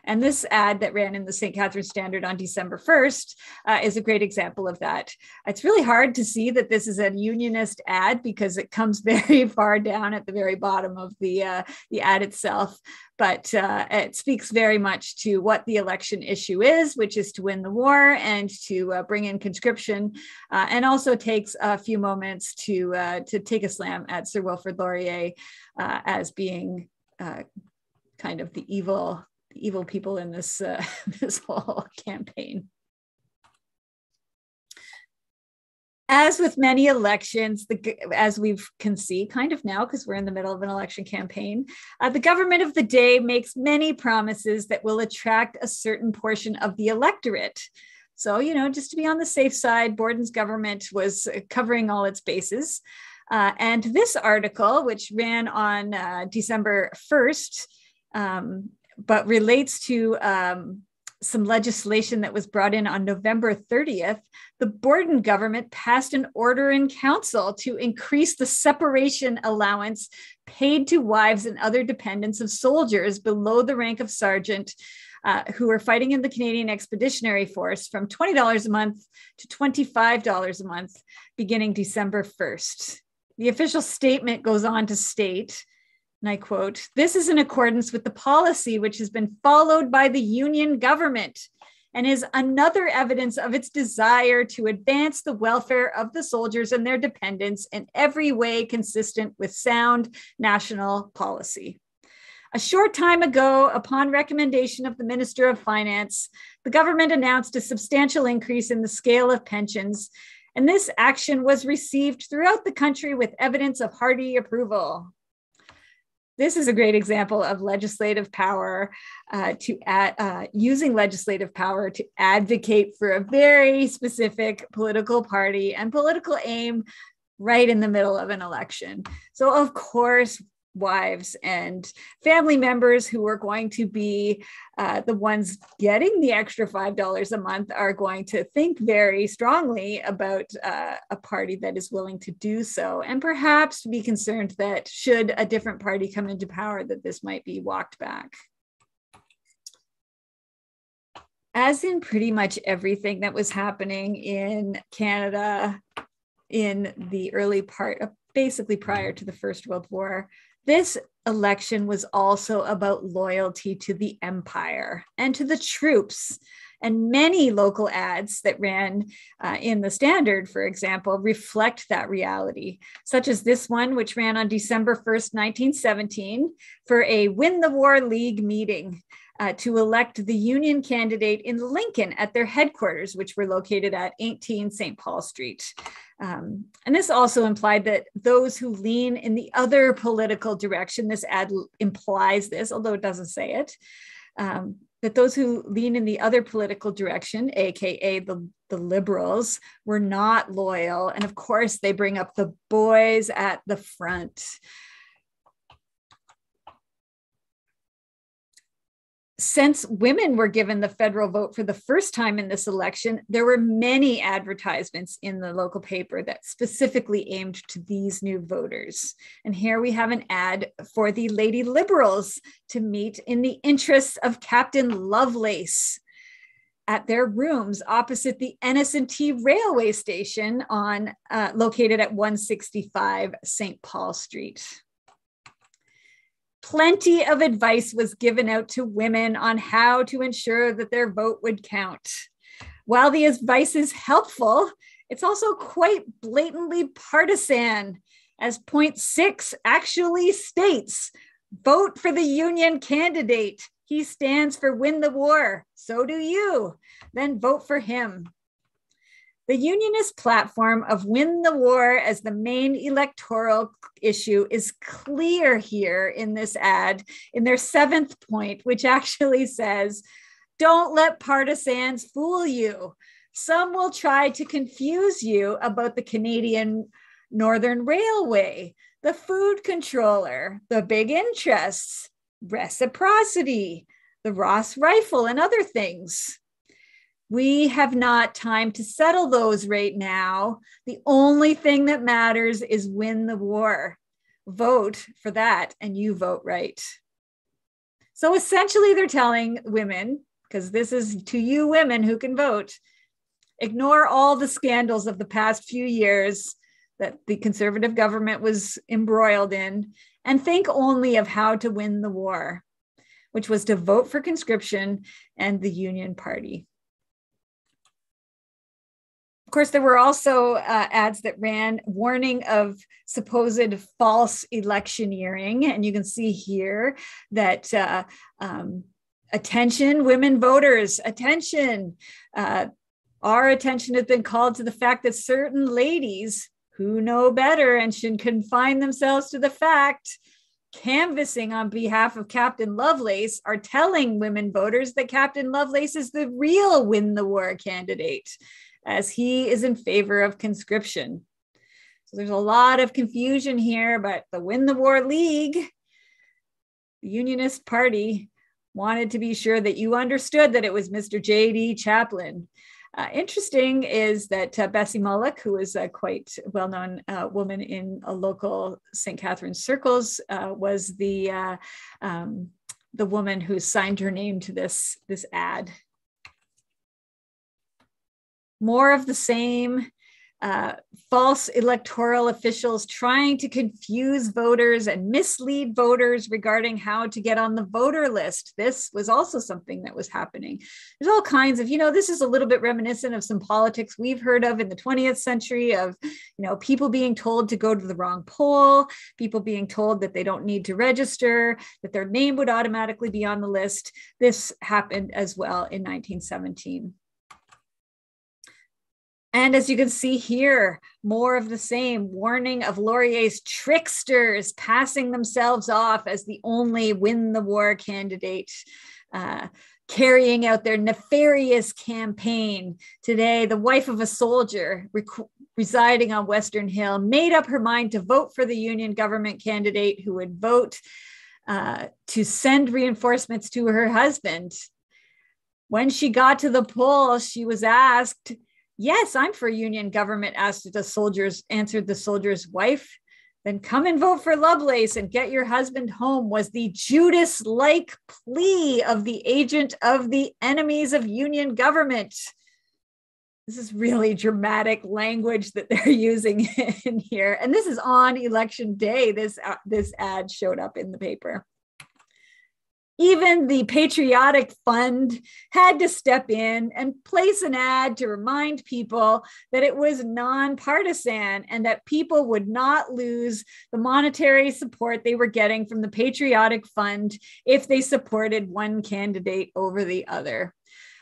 And this ad that ran in the St. Catharines Standard on December 1st uh, is a great example of that. It's really hard to see that this is a unionist ad because it comes very far down at the very bottom of the, uh, the ad itself. But uh, it speaks very much to what the election issue is, which is to win the war and to uh, bring in conscription, uh, and also takes a few moments to, uh, to take a slam at Sir Wilfrid Laurier as being kind of the evil evil people in this uh, this whole campaign. As with many elections, the, as we can see kind of now, because we're in the middle of an election campaign, uh, the government of the day makes many promises that will attract a certain portion of the electorate. So, you know, just to be on the safe side, Borden's government was covering all its bases. Uh, and this article, which ran on uh, December 1st, um, but relates to um, some legislation that was brought in on November 30th, the Borden government passed an order in council to increase the separation allowance paid to wives and other dependents of soldiers below the rank of sergeant uh, who are fighting in the Canadian Expeditionary Force from $20 a month to $25 a month beginning December 1st. The official statement goes on to state and I quote, this is in accordance with the policy which has been followed by the Union government and is another evidence of its desire to advance the welfare of the soldiers and their dependents in every way consistent with sound national policy. A short time ago, upon recommendation of the Minister of Finance, the government announced a substantial increase in the scale of pensions, and this action was received throughout the country with evidence of hearty approval this is a great example of legislative power uh, to add, uh, using legislative power to advocate for a very specific political party and political aim right in the middle of an election. So, of course, wives and family members who are going to be uh, the ones getting the extra $5 a month are going to think very strongly about uh, a party that is willing to do so and perhaps be concerned that should a different party come into power that this might be walked back. As in pretty much everything that was happening in canada in the early part of basically prior to the First World War, this election was also about loyalty to the empire and to the troops. And many local ads that ran uh, in the Standard, for example, reflect that reality, such as this one, which ran on December 1st, 1917, for a Win the War League meeting. Uh, to elect the Union candidate in Lincoln at their headquarters, which were located at 18 St. Paul Street. Um, and this also implied that those who lean in the other political direction, this ad implies this, although it doesn't say it, um, that those who lean in the other political direction, AKA the, the liberals, were not loyal. And of course, they bring up the boys at the front. Since women were given the federal vote for the first time in this election, there were many advertisements in the local paper that specifically aimed to these new voters. And here we have an ad for the Lady Liberals to meet in the interests of Captain Lovelace at their rooms opposite the NS&T railway station on uh, located at 165 St. Paul Street plenty of advice was given out to women on how to ensure that their vote would count. While the advice is helpful, it's also quite blatantly partisan, as point six actually states vote for the union candidate. He stands for win the war. So do you. Then vote for him. The unionist platform of win the war as the main electoral issue is clear here in this ad, in their seventh point, which actually says, Don't let partisans fool you. some will try to confuse you about the Canadian Northern Railway, the food controller, the big interests, reciprocity, the Ross rifle, and other things. We have not time to settle those right now. The only thing that matters is win the war. Vote for that, and you vote right. So essentially, they're telling women, because this is to you women who can vote, ignore all the scandals of the past few years that the conservative government was embroiled in and think only of how to win the war, which was to vote for conscription and the Union Party. Of course, there were also uh, ads that ran warning of supposed false electioneering. And you can see here that uh, um, attention, women voters, attention. Uh, our attention has been called to the fact that certain ladies who know better and should confine themselves to the fact canvassing on behalf of Captain Lovelace are telling women voters that Captain Lovelace is the real win the war candidate, as he is in favor of conscription. So there's a lot of confusion here, but the Win the War League, the Unionist Party, wanted to be sure that you understood that it was Mr. J.D. Chaplin uh, interesting is that uh, Bessie Mullock, who is a quite well known uh, woman in a local St. Catharines circles, uh, was the, uh, um, the woman who signed her name to this, this ad. More of the same uh, false electoral officials trying to confuse voters and mislead voters regarding how to get on the voter list. This was also something that was happening. There's all kinds of, you know, this is a little bit reminiscent of some politics we've heard of in the 20th century of, you know, people being told to go to the wrong poll, people being told that they don't need to register, that their name would automatically be on the list. This happened as well in 1917. And as you can see here, more of the same warning of Laurier's tricksters passing themselves off as the only win the war candidate, uh, carrying out their nefarious campaign. Today, the wife of a soldier rec- residing on Western Hill made up her mind to vote for the Union government candidate who would vote uh, to send reinforcements to her husband. When she got to the poll, she was asked, Yes, I'm for union government, asked the soldiers, answered the soldier's wife. Then come and vote for Lovelace and get your husband home, was the Judas like plea of the agent of the enemies of union government. This is really dramatic language that they're using in here. And this is on election day. This, uh, this ad showed up in the paper even the Patriotic Fund had to step in and place an ad to remind people that it was nonpartisan and that people would not lose the monetary support they were getting from the Patriotic Fund if they supported one candidate over the other.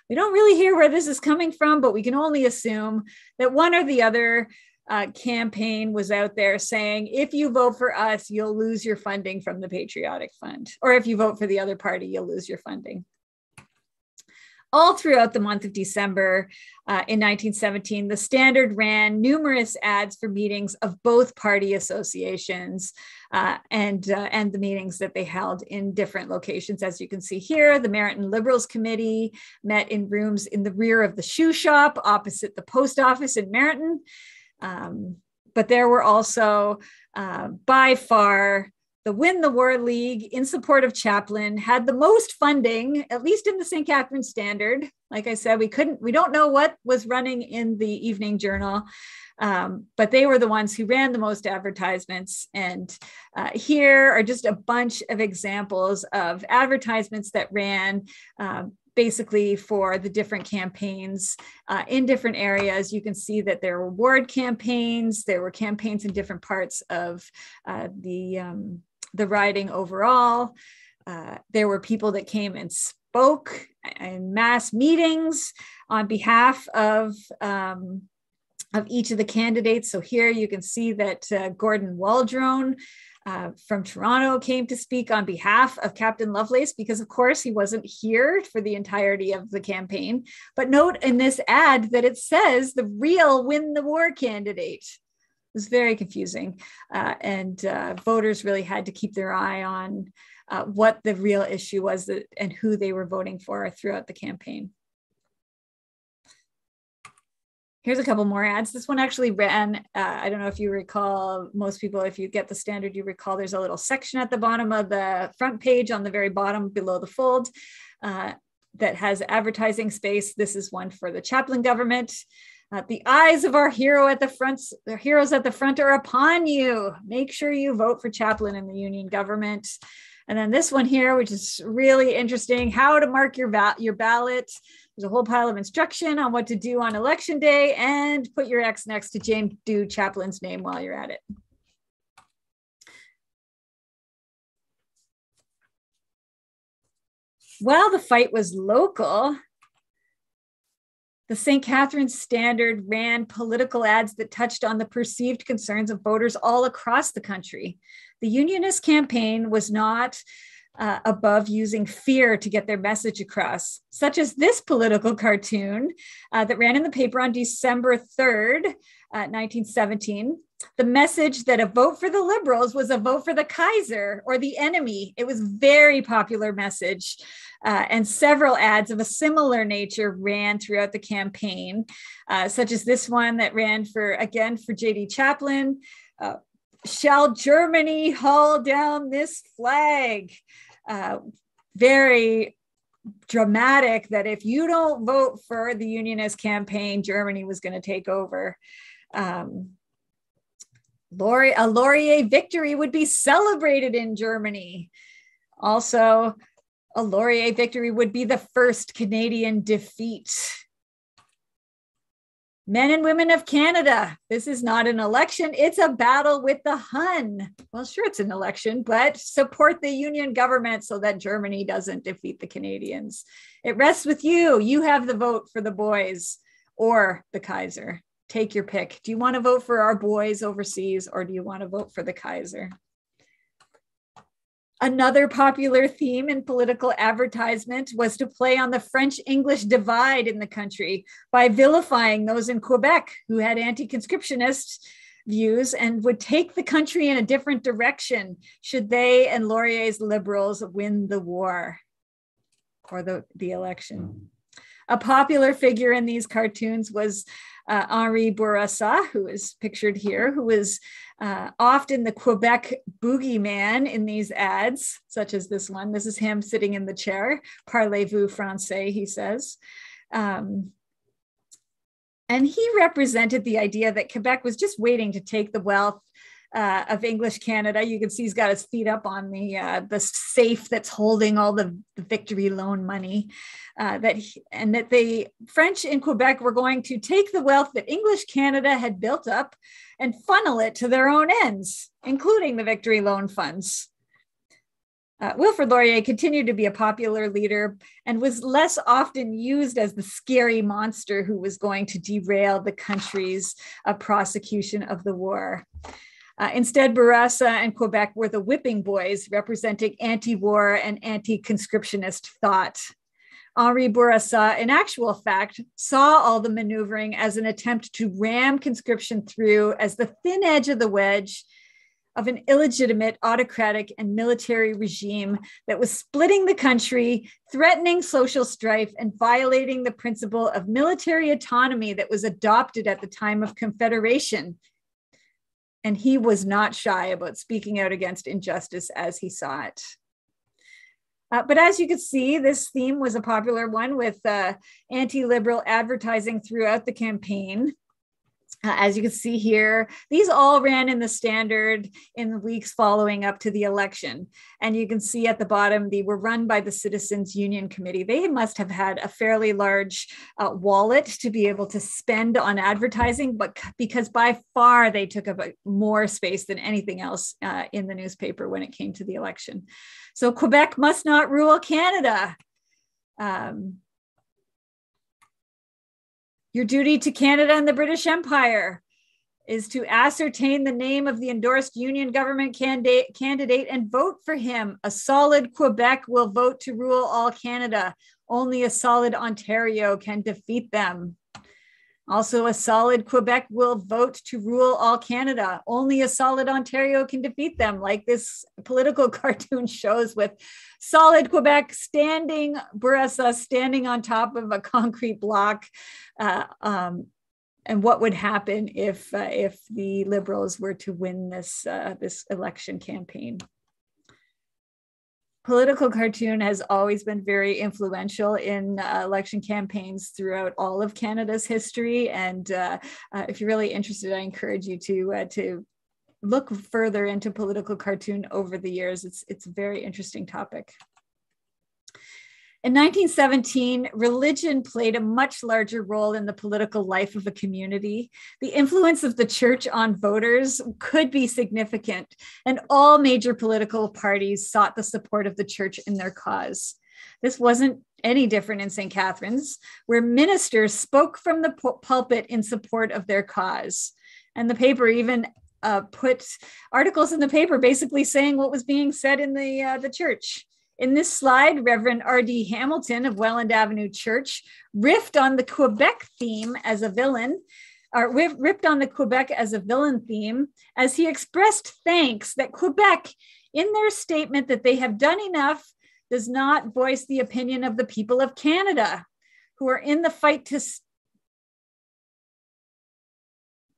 We don't really hear where this is coming from, but we can only assume that one or the other uh, campaign was out there saying, if you vote for us, you'll lose your funding from the Patriotic Fund. Or if you vote for the other party, you'll lose your funding. All throughout the month of December uh, in 1917, the Standard ran numerous ads for meetings of both party associations uh, and, uh, and the meetings that they held in different locations. As you can see here, the Merritton Liberals Committee met in rooms in the rear of the shoe shop opposite the post office in Merritton. Um, but there were also uh, by far the Win the War League in support of Chaplin had the most funding, at least in the St. Catharines Standard. Like I said, we couldn't, we don't know what was running in the Evening Journal, um, but they were the ones who ran the most advertisements. And uh, here are just a bunch of examples of advertisements that ran um, basically for the different campaigns uh, in different areas. You can see that there were ward campaigns, there were campaigns in different parts of uh, the, um, the riding overall. Uh, there were people that came and spoke in mass meetings on behalf of um, of each of the candidates. So here you can see that uh, Gordon Waldron uh, from Toronto came to speak on behalf of Captain Lovelace because, of course, he wasn't here for the entirety of the campaign. But note in this ad that it says the real win the war candidate. It was very confusing. Uh, and uh, voters really had to keep their eye on uh, what the real issue was that, and who they were voting for throughout the campaign. Here's a couple more ads. This one actually ran, uh, I don't know if you recall, most people, if you get the standard, you recall there's a little section at the bottom of the front page on the very bottom below the fold uh, that has advertising space. This is one for the Chaplin government. Uh, the eyes of our hero at the front, the heroes at the front are upon you. Make sure you vote for Chaplin in the Union government. And then this one here, which is really interesting, how to mark your, va- your ballot. There's a whole pile of instruction on what to do on election day and put your X next to James Dew Chaplin's name while you're at it. While the fight was local, the St. Catharines Standard ran political ads that touched on the perceived concerns of voters all across the country. The Unionist campaign was not uh, above using fear to get their message across, such as this political cartoon uh, that ran in the paper on December 3rd, uh, 1917. The message that a vote for the liberals was a vote for the Kaiser or the enemy. It was very popular message. Uh, and several ads of a similar nature ran throughout the campaign, uh, such as this one that ran for, again, for J.D. Chaplin. Uh, Shall Germany haul down this flag? Uh, very dramatic that if you don't vote for the unionist campaign, Germany was going to take over. Um, Laurier, a Laurier victory would be celebrated in Germany. Also, a Laurier victory would be the first Canadian defeat Men and women of Canada, this is not an election, it's a battle with the Hun. Well, sure, it's an election, but support the union government so that Germany doesn't defeat the Canadians. It rests with you. You have the vote for the boys or the Kaiser. Take your pick. Do you want to vote for our boys overseas or do you want to vote for the Kaiser? Another popular theme in political advertisement was to play on the French English divide in the country by vilifying those in Quebec who had anti conscriptionist views and would take the country in a different direction should they and Laurier's liberals win the war or the, the election. Mm. A popular figure in these cartoons was uh, Henri Bourassa, who is pictured here, who was uh, often the Quebec boogeyman in these ads, such as this one. This is him sitting in the chair. Parlez-vous français, he says. Um, and he represented the idea that Quebec was just waiting to take the wealth uh, of English Canada. You can see he's got his feet up on the uh, the safe that's holding all the, victory loan money. Uh, that he, and that the French in Quebec were going to take the wealth that English Canada had built up and funnel it to their own ends, including the victory loan funds. Uh, Wilfrid Laurier continued to be a popular leader and was less often used as the scary monster who was going to derail the country's uh, prosecution of the war. Uh, instead, Bourassa and Quebec were the whipping boys representing anti war and anti conscriptionist thought. Henri Bourassa, in actual fact, saw all the maneuvering as an attempt to ram conscription through as the thin edge of the wedge of an illegitimate autocratic and military regime that was splitting the country, threatening social strife, and violating the principle of military autonomy that was adopted at the time of Confederation and he was not shy about speaking out against injustice as he saw it. Uh, but as you can see, this theme was a popular one with uh, anti liberal advertising throughout the campaign. Uh, as you can see here, these all ran in the standard in the weeks following up to the election. And you can see at the bottom, they were run by the Citizens Union Committee. They must have had a fairly large uh, wallet to be able to spend on advertising, but because by far they took up more space than anything else uh, in the newspaper when it came to the election. So Quebec must not rule Canada. Um, your duty to Canada and the British Empire. is to ascertain the name of the endorsed union government candidate, candidate and vote for him. A solid Quebec will vote to rule all Canada. Only a solid Ontario can defeat them. Also, a solid Quebec will vote to rule all Canada. Only a solid Ontario can defeat them, like this political cartoon shows with solid Quebec standing, Bourassa standing on top of a concrete block. Uh, um, and what would happen if uh, if the liberals were to win this uh, this election campaign political cartoon has always been very influential in uh, election campaigns throughout all of Canada's history. And uh, uh, if you're really interested, I encourage you to uh, to look further into political cartoon over the years. It's it's a very interesting topic. In 1917, religion played a much larger role in the political life of a community. The influence of the church on voters could be significant, and all major political parties sought the support of the church in their cause. This wasn't any different in St. Catharines, where ministers spoke from the pulpit in support of their cause. And the paper even uh, put articles in the paper basically saying what was being said in the, uh, the church. In this slide, Reverend R.D. Hamilton of Welland Avenue Church riffed on the Quebec theme as a villain, or ripped on the Quebec as a villain theme, as he expressed thanks that Quebec, in their statement that they have done enough, does not voice the opinion of the people of Canada, who are in the fight to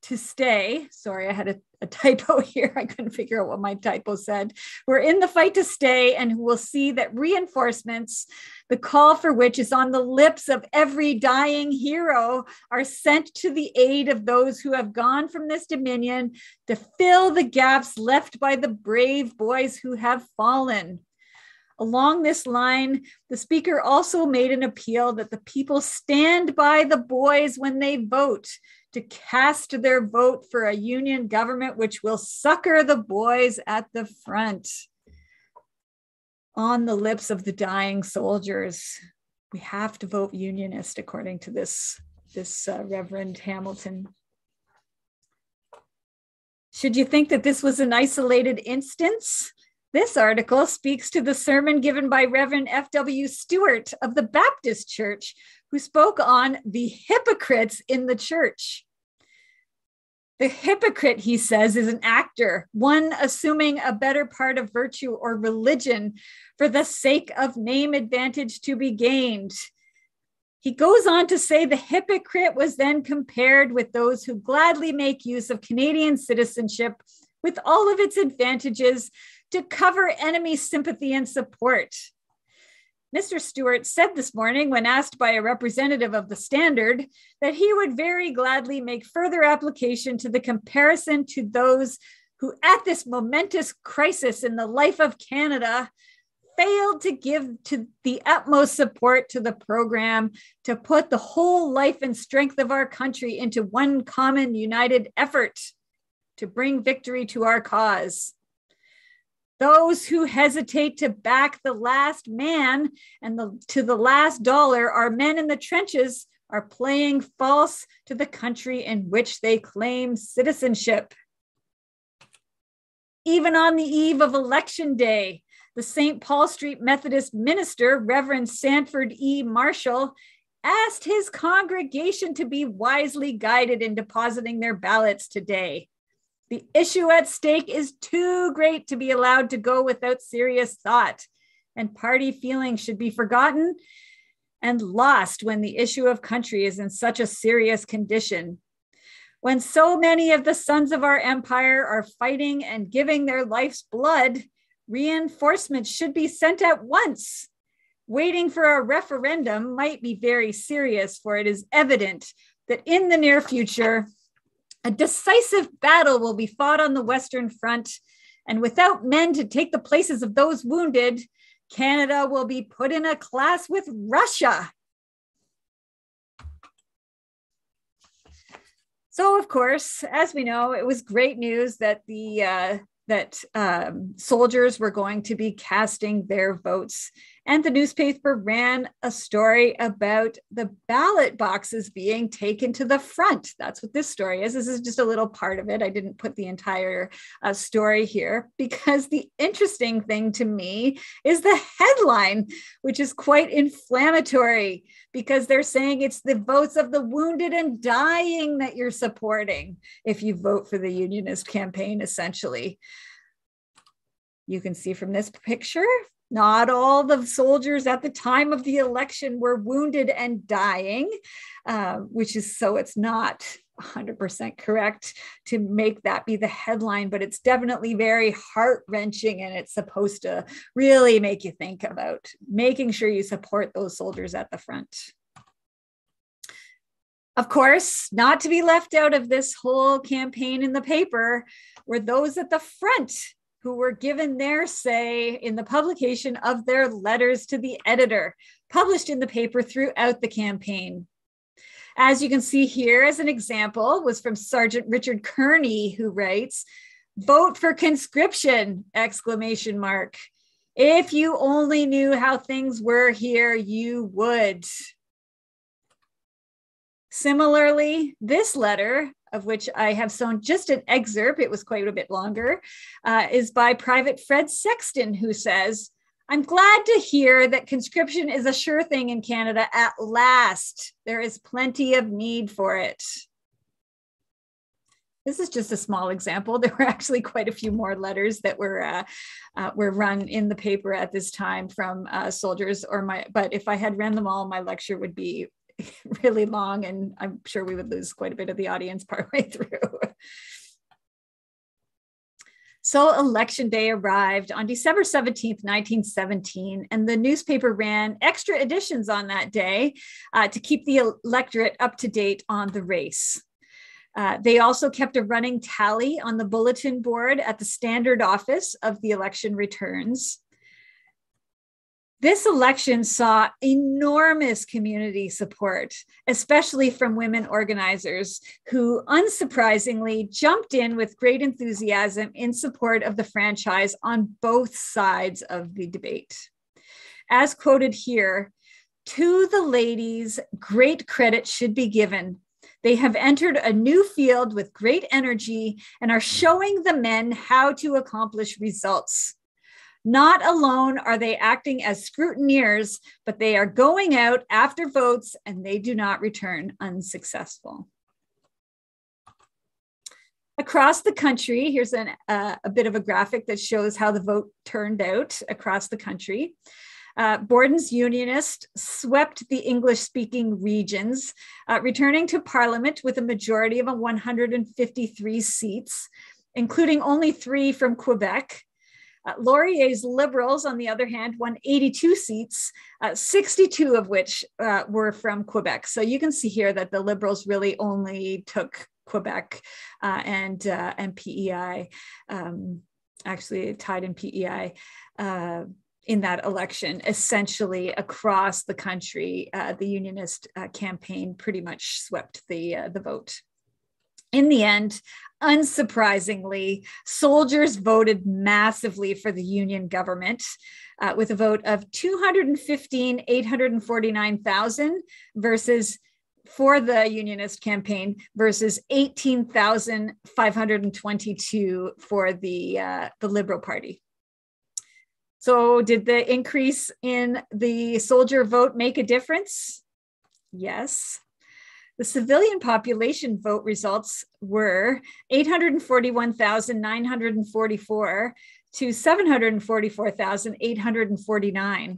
to stay. Sorry, I had a, a, typo here. I couldn't figure out what my typo said. We're in the fight to stay, and who will see that reinforcements, the call for which is on the lips of every dying hero, are sent to the aid of those who have gone from this dominion to fill the gaps left by the brave boys who have fallen. Along this line, the speaker also made an appeal that the people stand by the boys when they vote to cast their vote for a union government which will succor the boys at the front. On the lips of the dying soldiers, we have to vote unionist, according to this, this uh, Reverend Hamilton. Should you think that this was an isolated instance? This article speaks to the sermon given by Reverend F.W. Stewart of the Baptist Church, who spoke on the hypocrites in the church. The hypocrite, he says, is an actor, one assuming a better part of virtue or religion for the sake of name advantage to be gained. He goes on to say the hypocrite was then compared with those who gladly make use of Canadian citizenship with all of its advantages to cover enemy sympathy and support. Mr. Stewart said this morning, when asked by a representative of the Standard, that he would very gladly make further application to the comparison to those who, at this momentous crisis in the life of Canada, failed to give to the utmost support to the program to put the whole life and strength of our country into one common united effort to bring victory to our cause. Those who hesitate to back the last man and the, to the last dollar, our men in the trenches, are playing false to the country in which they claim citizenship. Even on the eve of Election Day, the St. Paul Street Methodist minister, Reverend Sanford E. Marshall, asked his congregation to be wisely guided in depositing their ballots today. The issue at stake is too great to be allowed to go without serious thought, and party feeling should be forgotten and lost when the issue of country is in such a serious condition. When so many of the sons of our empire are fighting and giving their life's blood, reinforcements should be sent at once. Waiting for a referendum might be very serious, for it is evident that in the near future, a decisive battle will be fought on the Western Front, and without men to take the places of those wounded, Canada will be put in a class with Russia. So, of course, as we know, it was great news that the uh, that um, soldiers were going to be casting their votes And the newspaper ran a story about the ballot boxes being taken to the front. That's what this story is. This is just a little part of it. I didn't put the entire uh, story here because the interesting thing to me is the headline, which is quite inflammatory because they're saying it's the votes of the wounded and dying that you're supporting if you vote for the unionist campaign, essentially. You can see from this picture not all the soldiers at the time of the election were wounded and dying, uh, which is so it's not 100% correct to make that be the headline, but it's definitely very heart wrenching and it's supposed to really make you think about making sure you support those soldiers at the front. Of course, not to be left out of this whole campaign in the paper were those at the front who were given their say in the publication of their letters to the editor, published in the paper throughout the campaign. As you can see here, as an example, was from Sergeant Richard Kearney, who writes, vote for conscription, exclamation mark. If you only knew how things were here, you would. Similarly, this letter of which I have shown just an excerpt, it was quite a bit longer, uh, is by Private Fred Sexton, who says, I'm glad to hear that conscription is a sure thing in Canada at last. There is plenty of need for it. This is just a small example. There were actually quite a few more letters that were uh, uh, were run in the paper at this time from uh, soldiers. Or my, but if I had ran them all, my lecture would be really long, and I'm sure we would lose quite a bit of the audience partway through. So election day arrived on December 17th, 1917, and the newspaper ran extra editions on that day uh, to keep the electorate up to date on the race. Uh, they also kept a running tally on the bulletin board at the standard office of the election returns. This election saw enormous community support, especially from women organizers who, unsurprisingly, jumped in with great enthusiasm in support of the franchise on both sides of the debate. As quoted here, to the ladies, great credit should be given. They have entered a new field with great energy and are showing the men how to accomplish results. Not alone are they acting as scrutineers, but they are going out after votes and they do not return unsuccessful. Across the country, here's an, uh, a bit of a graphic that shows how the vote turned out across the country. Uh, Borden's Unionist swept the English speaking regions, uh, returning to Parliament with a majority of 153 seats, including only three from Quebec, uh, Laurier's Liberals, on the other hand, won 82 seats, uh, 62 of which uh, were from Quebec. So you can see here that the Liberals really only took Quebec uh, and uh, and PEI, um, actually tied in PEI uh, in that election, essentially across the country, uh, the Unionist uh, campaign pretty much swept the uh, the vote. In the end, unsurprisingly, soldiers voted massively for the Union government. Uh, with a vote of 215, 849,000 versus for the Unionist campaign versus 18,522 for the, uh, the Liberal Party. So, did the increase in the soldier vote make a difference? Yes. The civilian population vote results were 841,944 to 744,849.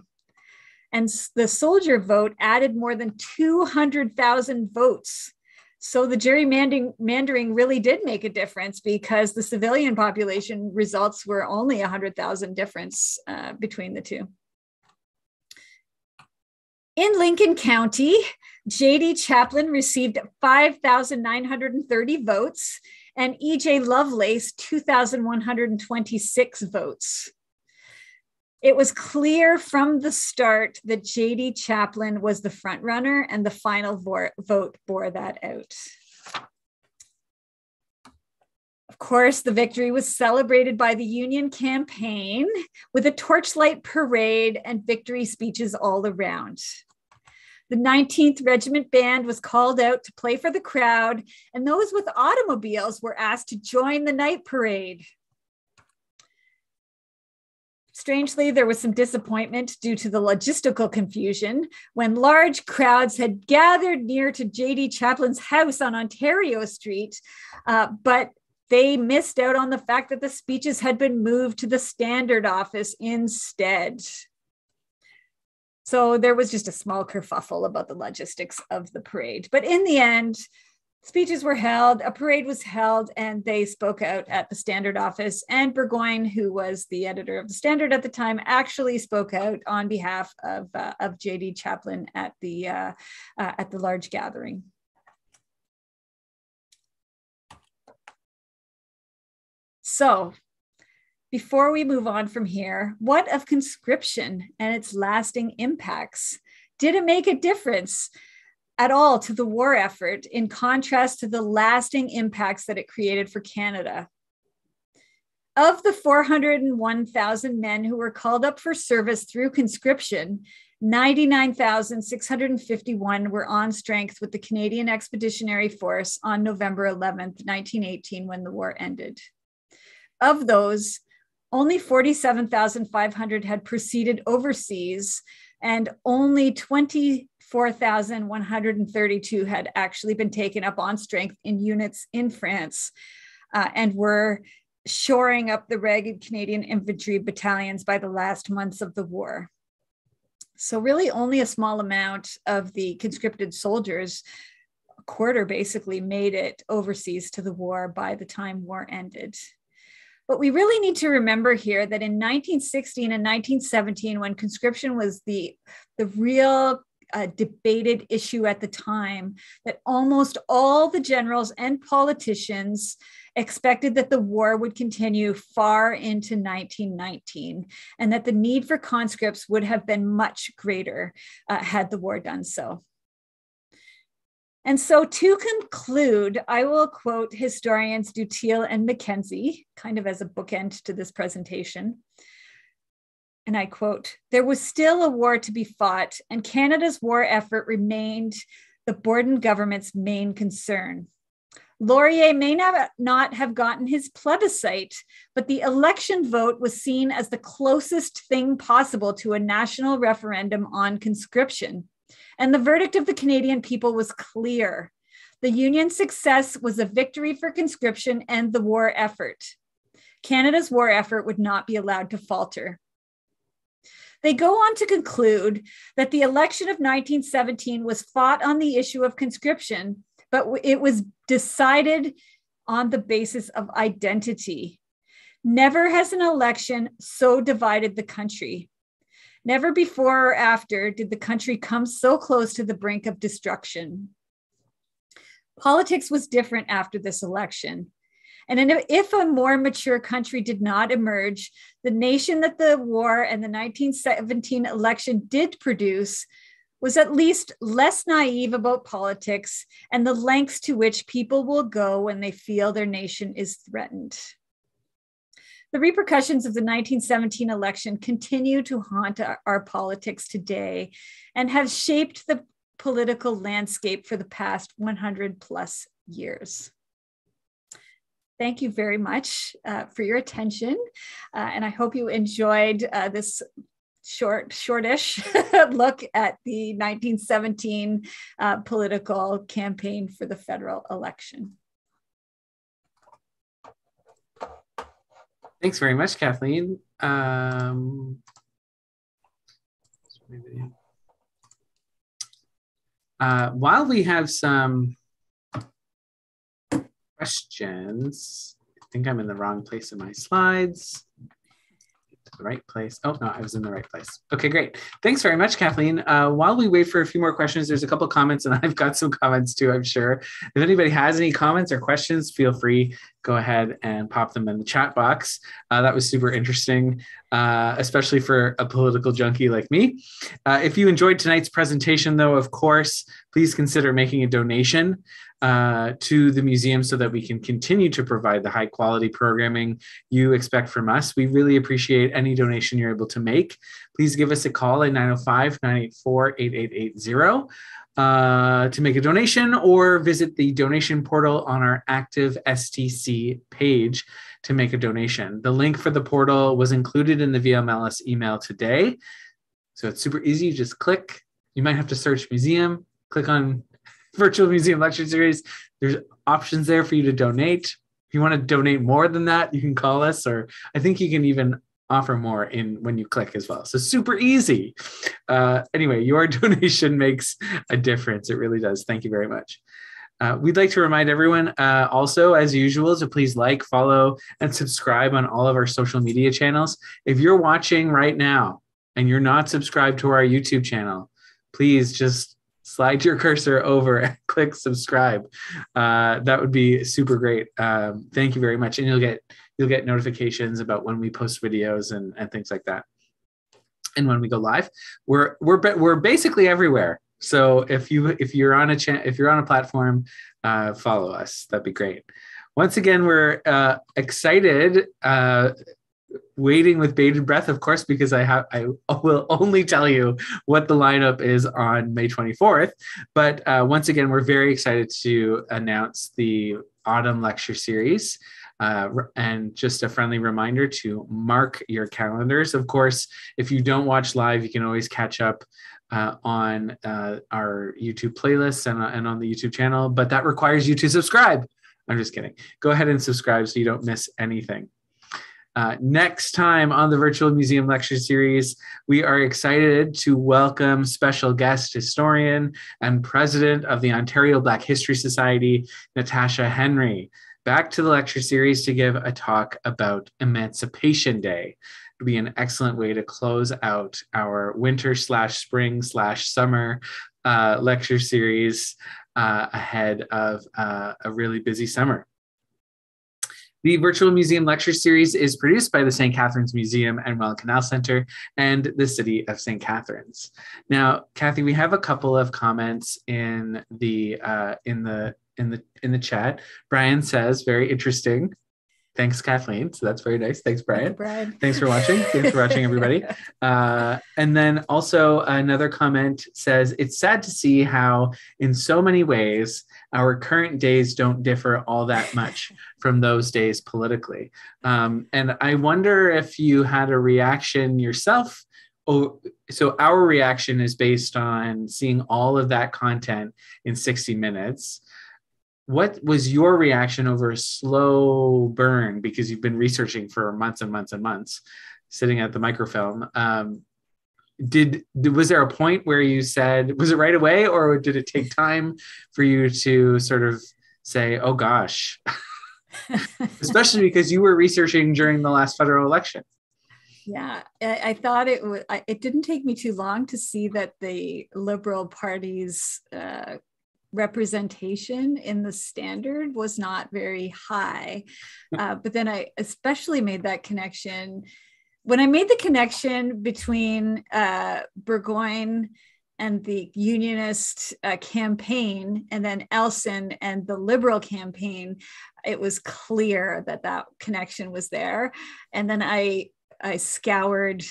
And the soldier vote added more than 200,000 votes. So the gerrymandering really did make a difference because the civilian population results were only 100,000 difference uh, between the two. In Lincoln County, J.D. Chaplin received 5,930 votes and E.J. Lovelace 2,126 votes. It was clear from the start that J.D. Chaplin was the frontrunner, and the final vote bore that out course, the victory was celebrated by the Union campaign with a torchlight parade and victory speeches all around. The 19th Regiment Band was called out to play for the crowd, and those with automobiles were asked to join the night parade. Strangely, there was some disappointment due to the logistical confusion when large crowds had gathered near to J.D. Chaplin's house on Ontario Street, uh, but they missed out on the fact that the speeches had been moved to the standard office instead. So there was just a small kerfuffle about the logistics of the parade. But in the end, speeches were held, a parade was held, and they spoke out at the Standard office. And Burgoyne, who was the editor of the Standard at the time, actually spoke out on behalf of, uh, of J.D. Chaplin at the, uh, uh, at the large gathering. So before we move on from here, what of conscription and its lasting impacts? Did it make a difference at all to the war effort in contrast to the lasting impacts that it created for Canada? Of the 401,000 men who were called up for service through conscription, 99,651 were on strength with the Canadian Expeditionary Force on November 11, 1918, when the war ended. Of those, only 47,500 had proceeded overseas, and only 24,132 had actually been taken up on strength in units in France uh, and were shoring up the ragged Canadian infantry battalions by the last months of the war. So, really, only a small amount of the conscripted soldiers, a quarter basically, made it overseas to the war by the time war ended. But we really need to remember here that in 1916 and 1917, when conscription was the, the real uh, debated issue at the time, that almost all the generals and politicians expected that the war would continue far into 1919 and that the need for conscripts would have been much greater uh, had the war done so. And so to conclude, I will quote historians Dutil and MacKenzie, kind of as a bookend to this presentation. And I quote, there was still a war to be fought, and Canada's war effort remained the Borden government's main concern. Laurier may not have gotten his plebiscite, but the election vote was seen as the closest thing possible to a national referendum on conscription. And the verdict of the Canadian people was clear. The Union's success was a victory for conscription and the war effort. Canada's war effort would not be allowed to falter. They go on to conclude that the election of 1917 was fought on the issue of conscription, but it was decided on the basis of identity. Never has an election so divided the country. Never before or after did the country come so close to the brink of destruction. Politics was different after this election. And if a more mature country did not emerge, the nation that the war and the 1917 election did produce was at least less naive about politics and the lengths to which people will go when they feel their nation is threatened. The repercussions of the 1917 election continue to haunt our, politics today and have shaped the political landscape for the past 100 plus years. Thank you very much uh, for your attention. Uh, and I hope you enjoyed uh, this short, shortish look at the 1917 uh, political campaign for the federal election. Thanks very much, Kathleen. Um, uh, while we have some questions, I think I'm in the wrong place in my slides the right place. Oh, no, I was in the right place. Okay, great. Thanks very much, Kathleen. Uh, while we wait for a few more questions, there's a couple comments, and I've got some comments too, I'm sure. If anybody has any comments or questions, feel free, go ahead and pop them in the chat box. Uh, that was super interesting. Uh, especially for a political junkie like me. Uh, if you enjoyed tonight's presentation, though, of course, please consider making a donation uh, to the museum so that we can continue to provide the high quality programming you expect from us. We really appreciate any donation you're able to make. Please give us a call at 905 984 8880 uh, to make a donation or visit the donation portal on our active STC page to make a donation. The link for the portal was included in the VMLS email today. So it's super easy. You just click. You might have to search museum, click on virtual museum lecture series. There's options there for you to donate. If you want to donate more than that, you can call us, or I think you can even offer more in when you click as well. So super easy. Uh, anyway, your donation makes a difference. It really does. Thank you very much. Uh, we'd like to remind everyone uh, also, as usual, to please like, follow, and subscribe on all of our social media channels. If you're watching right now and you're not subscribed to our YouTube channel, please just slide your cursor over and click subscribe. Uh, that would be super great. Um, thank you very much, and you'll get you'll get notifications about when we post videos and, and things like that. And when we go live, we're we're we're basically everywhere. So if you if you're on a cha- if you're on a platform, uh, follow us. That'd be great. Once again, we're uh, excited, uh, waiting with bated breath, of course, because I have I will only tell you what the lineup is on May 24th. But uh, once again, we're very excited to announce the autumn lecture series. Uh, and just a friendly reminder to mark your calendars. Of course, if you don't watch live, you can always catch up uh, on uh, our YouTube playlists and, and on the YouTube channel, but that requires you to subscribe. I'm just kidding. Go ahead and subscribe so you don't miss anything. Uh, next time on the Virtual Museum Lecture Series, we are excited to welcome special guest historian and president of the Ontario Black History Society, Natasha Henry back to the lecture series to give a talk about Emancipation Day. Be an excellent way to close out our winter slash spring slash summer uh, lecture series uh, ahead of uh, a really busy summer. The Virtual Museum Lecture Series is produced by the St. Catharines Museum and Welland Canal Center and the City of St. Catharines. Now, Kathy, we have a couple of comments in the uh, in the in the in the chat. Brian says, very interesting. Thanks, Kathleen. So that's very nice. Thanks, Brian. Brian. Thanks for watching. Thanks for watching, everybody. Uh, and then also another comment says, it's sad to see how, in so many ways, our current days don't differ all that much from those days politically. Um, and I wonder if you had a reaction yourself. Oh, so our reaction is based on seeing all of that content in 60 minutes what was your reaction over a slow burn? Because you've been researching for months and months and months sitting at the microfilm. Um, did was there a point where you said was it right away or did it take time for you to sort of say oh gosh especially because you were researching during the last federal election? Yeah i, I thought it was it didn't take me too long to see that the liberal party's uh, representation in the standard was not very high. Uh, but then I especially made that connection when I made the connection between uh, Burgoyne and the unionist uh, campaign, and then Elson and the liberal campaign, it was clear that that connection was there. And then I I scoured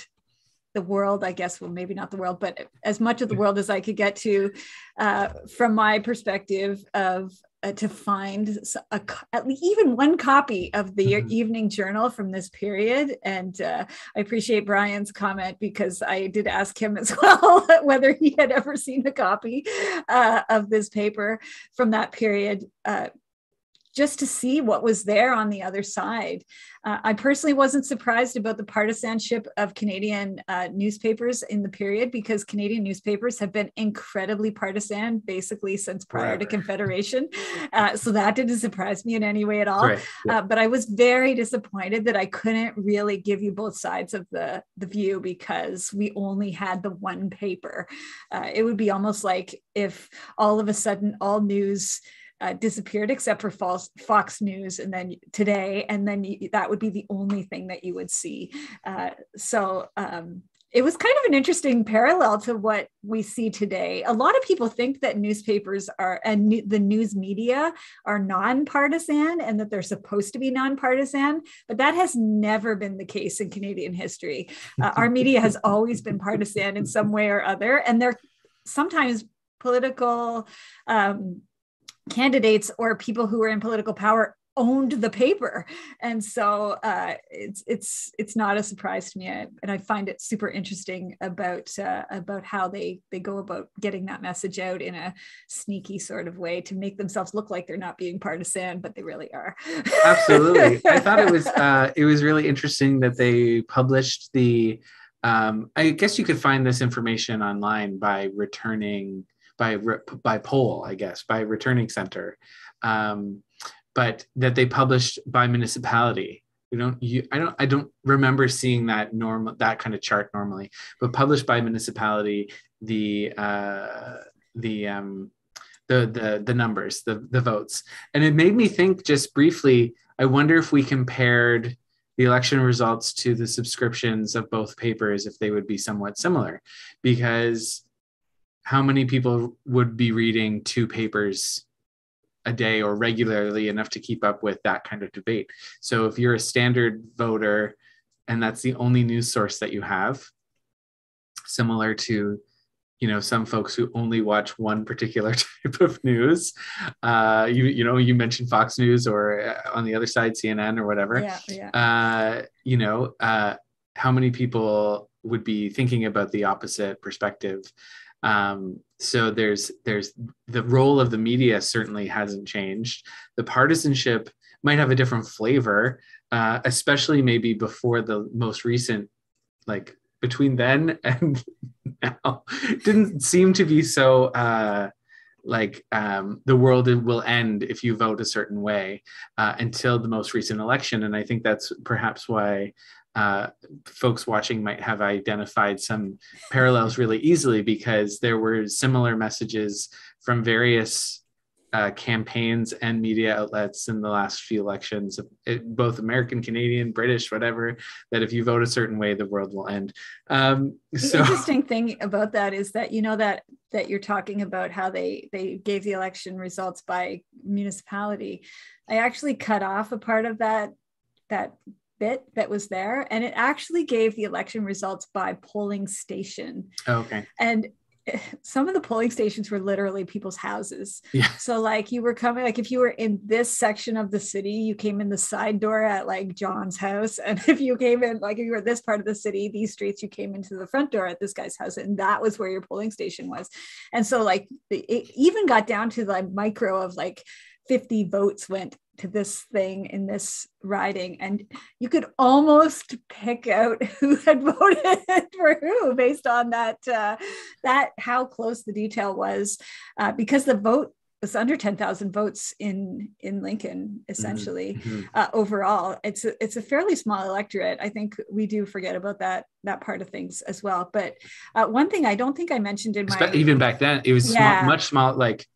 the world, I guess, well, maybe not the world, but as much of the world as I could get to uh, from my perspective of uh, to find a, at least even one copy of the mm-hmm. evening journal from this period. And uh, I appreciate Brian's comment because I did ask him as well whether he had ever seen a copy uh, of this paper from that period uh, just to see what was there on the other side. Uh, I personally wasn't surprised about the partisanship of Canadian uh, newspapers in the period because Canadian newspapers have been incredibly partisan basically since prior to Confederation. Uh, so that didn't surprise me in any way at all. Right. Yeah. Uh, but I was very disappointed that I couldn't really give you both sides of the, the view because we only had the one paper. Uh, it would be almost like if all of a sudden all news uh, disappeared except for false Fox News, and then today, and then you, that would be the only thing that you would see. Uh, so um, it was kind of an interesting parallel to what we see today. A lot of people think that newspapers are and the news media are nonpartisan and that they're supposed to be nonpartisan, but that has never been the case in Canadian history. Uh, our media has always been partisan in some way or other, and they're sometimes political um, candidates or people who are in political power owned the paper. And so uh, it's it's it's not a surprise to me. I, and i find it super interesting about uh, about how they they go about getting that message out in a sneaky sort of way to make themselves look like they're not being partisan but they really are. Absolutely. I thought it was uh, it was really interesting that they published the um, i guess you could find this information online by returning by by poll i guess by returning center um, but that they published by municipality. We don't. You, I don't. I don't remember seeing that normal that kind of chart normally, but published by municipality, the uh, the um, the the the numbers, the the votes, and it made me think just briefly. I wonder if we compared the election results to the subscriptions of both papers, if they would be somewhat similar, because how many people would be reading two papers a day or regularly enough to keep up with that kind of debate. So if you're a standard voter and that's the only news source that you have, similar to you know some folks who only watch one particular type of news uh you you know you mentioned fox news or uh, on the other side cnn or whatever yeah, yeah. uh you know uh how many people would be thinking about the opposite perspective um, so there's there's the role of the media certainly hasn't changed. The partisanship might have a different flavor, uh, especially maybe before the most recent, like between then and now, didn't seem to be so. Uh, like um, the world will end if you vote a certain way uh, until the most recent election and i think that's perhaps why uh, folks watching might have identified some parallels really easily because there were similar messages from various uh, campaigns and media outlets in the last few elections, it, both American, Canadian, British, whatever, that if you vote a certain way, the world will end. Um, so. The interesting thing about that is that you know that that you're talking about how they they gave the election results by municipality. I actually cut off a part of that that bit that was there and it actually gave the election results by polling station oh, okay and some of the polling stations were literally people's houses. Yeah. So like you were coming, like if you were in this section of the city, you came in the side door at like John's house. And if you came in, like if you were this part of the city, these streets, you came into the front door at this guy's house. And that was where your polling station was. And so like it even got down to the micro of like 50 votes went to this thing in this riding and you could almost pick out who had voted for who based on that uh, that how close the detail was uh, because the vote was under 10,000 votes in in Lincoln essentially mm-hmm. uh, overall it's a, it's a fairly small electorate I think we do forget about that that part of things as well but uh, one thing I don't think I mentioned in my even back then it was yeah. much small like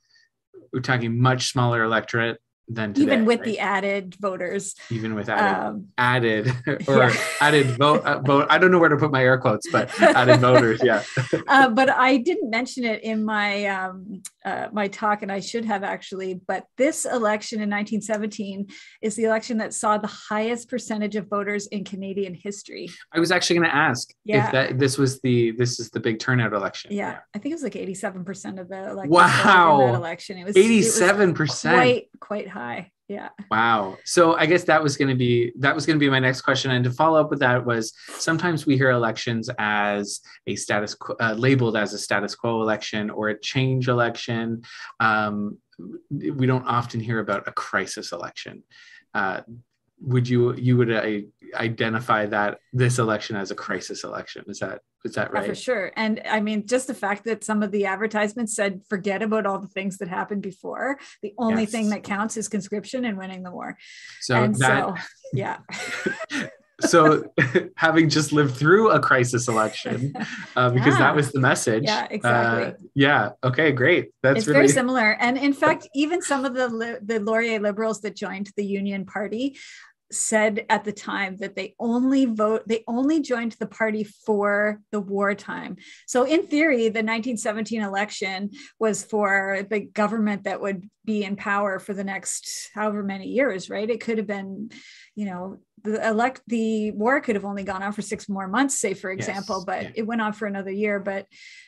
we're talking much smaller electorate than today, even with right? the added voters even with added um, added or yeah. added vote uh, vote i don't know where to put my air quotes but added voters yeah uh, but i didn't mention it in my um, uh, my talk and i should have actually but this election in 1917 is the election that saw the highest percentage of voters in canadian history. I was actually going to ask yeah. if that this was the this is the big turnout election. Yeah, yeah. i think it was like 87 percent of the election wow that election. It was 87 percent. quite quite high yeah. Wow. So i guess that was going to be that was going to be my next question. And to follow up with that was sometimes we hear elections as a status quo uh, labeled as a status quo election or a change election. Um, we don't often hear about a crisis election. Uh, would you you would uh, identify that this election as a crisis election is that is that right? Yeah, for sure. And I mean, just the fact that some of the advertisements said, forget about all the things that happened before. The only yes. thing that counts is conscription and winning the war. So and that, so, yeah. so having just lived through a crisis election, uh, because Yeah. that was the message. Yeah, exactly. Uh, yeah. Okay. Great. That's it's really very similar. And in fact, even some of the the Laurier liberals that joined the Union Party said at the time that they only vote they only joined the party for the wartime. So in theory, the 1917 election was for the government that would be in power for the next however many years, right? It could have been, you know, the elect the war could have only gone on for six more months, say for Yes, example, but yeah. it went on for another year. But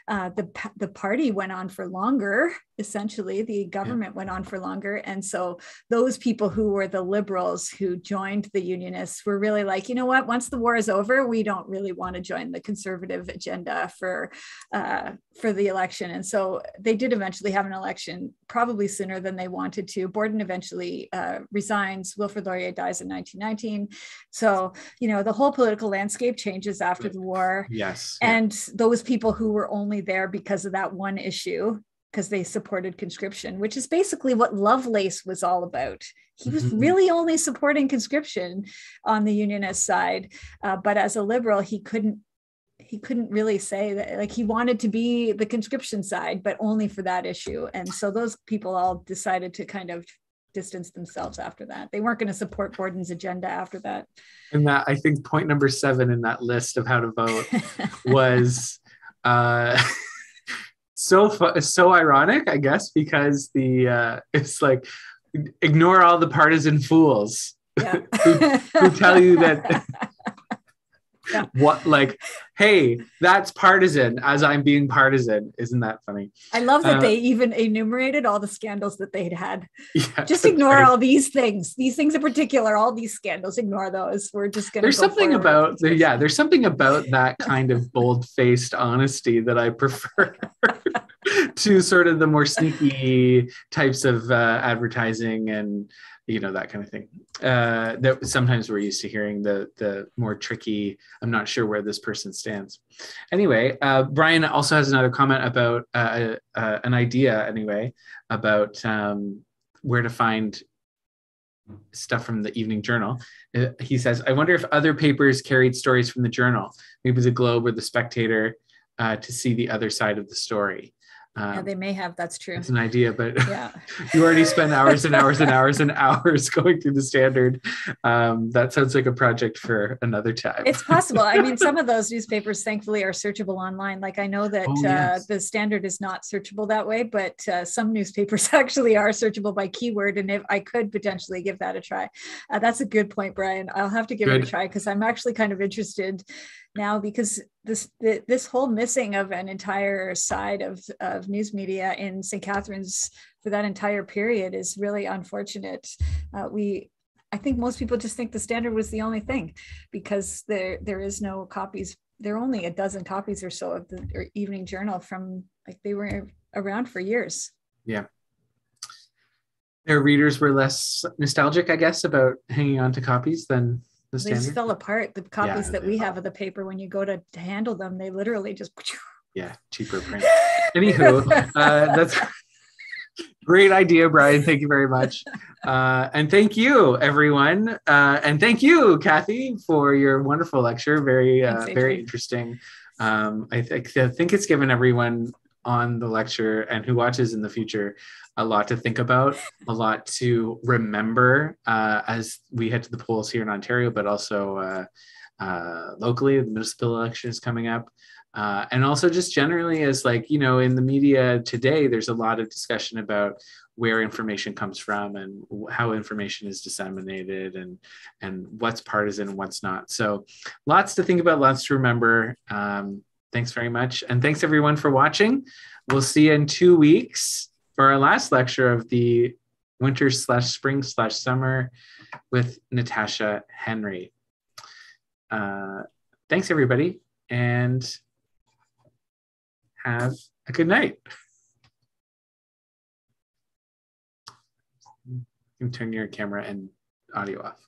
uh, the the party went on for longer. Essentially, the government went on for longer, and so those people who were the liberals who joined the Unionists were really like, you know what? Once the war is over, we don't really want to join the conservative agenda for uh, for the election, and so they did eventually have an election, probably sooner than they wanted to. Borden eventually uh, resigns. Wilfrid Laurier dies in 1919. So you know the whole political landscape changes after the war yes. and those people who were only there because of that one issue because they supported conscription which is basically what lovelace was all about he was Mhm. really only supporting conscription on the unionist side uh, but as a liberal he couldn't he couldn't really say that like he wanted to be the conscription side but only for that issue. And so those people all decided to kind of distance themselves after that. They weren't going to support borden's agenda after that. And that I think point number seven in that list of how to vote was uh, so fu- so ironic, I guess, because the uh, it's like ignore all the partisan fools yeah. who tell you that what like hey that's partisan as i'm being partisan isn't that funny I love that Uh, they even enumerated all the scandals that they'd had. yeah Just ignore Right. all these things. These things in particular, all these scandals, ignore those. We're just going to. there's something about the, yeah there's something about that kind of bold-faced honesty that i prefer to sort of the more sneaky types of uh, advertising and you know that kind of thing. Uh, that sometimes we're used to hearing the the more tricky i'm not sure where this person stands. Anyway uh, brian also has another comment about uh, uh, an idea anyway about um, where to find stuff from the evening journal. Uh, he says i wonder if other papers carried stories from the journal maybe the globe or the spectator uh, to see the other side of the story Yeah, um, they may have. That's true. it's an idea but Yeah. you already spend hours and hours and hours and hours going through the standard um, that sounds like a project for another time It's possible. I mean, some of those newspapers, thankfully, are searchable online. Like I know that Oh, uh, the Standard is not searchable that way, but uh, some newspapers actually are searchable by keyword. And if I could potentially give that a try, uh, that's a good point, Brian. I'll have to give it a try because I'm actually kind of interested now because this th- this whole missing of an entire side of of news media in St. Catharines for that entire period is really unfortunate. Uh, we I think most people just think the standard was the only thing because there there is no copies. There are only a dozen copies or so of the evening journal from like they were around for years. Yeah. Their readers were less nostalgic i guess about hanging on to copies than the They just fell apart. The copies that we fell. have of the paper, when you go to, to handle them, they literally just. yeah cheaper print. Anywho uh, that's great idea brian. Thank you very much. Uh, and thank you everyone. Uh, and thank you kathy for your wonderful lecture. Very uh, Thanks, very interesting. Um, I, think I think it's given everyone on the lecture and who watches in the future a lot to think about a lot to remember uh, as we head to the polls here in ontario but also uh, uh, locally the municipal election is coming up. Uh, and also just generally as like you know in the media today there's a lot of discussion about where information comes from and how information is disseminated and and what's partisan and what's not. So lots to think about lots to remember. Um, thanks very much. And thanks everyone for watching. We'll see you in two weeks for our last lecture of the winter slash spring slash summer with natasha henry uh, thanks everybody and have a good night. You can turn your camera and audio off.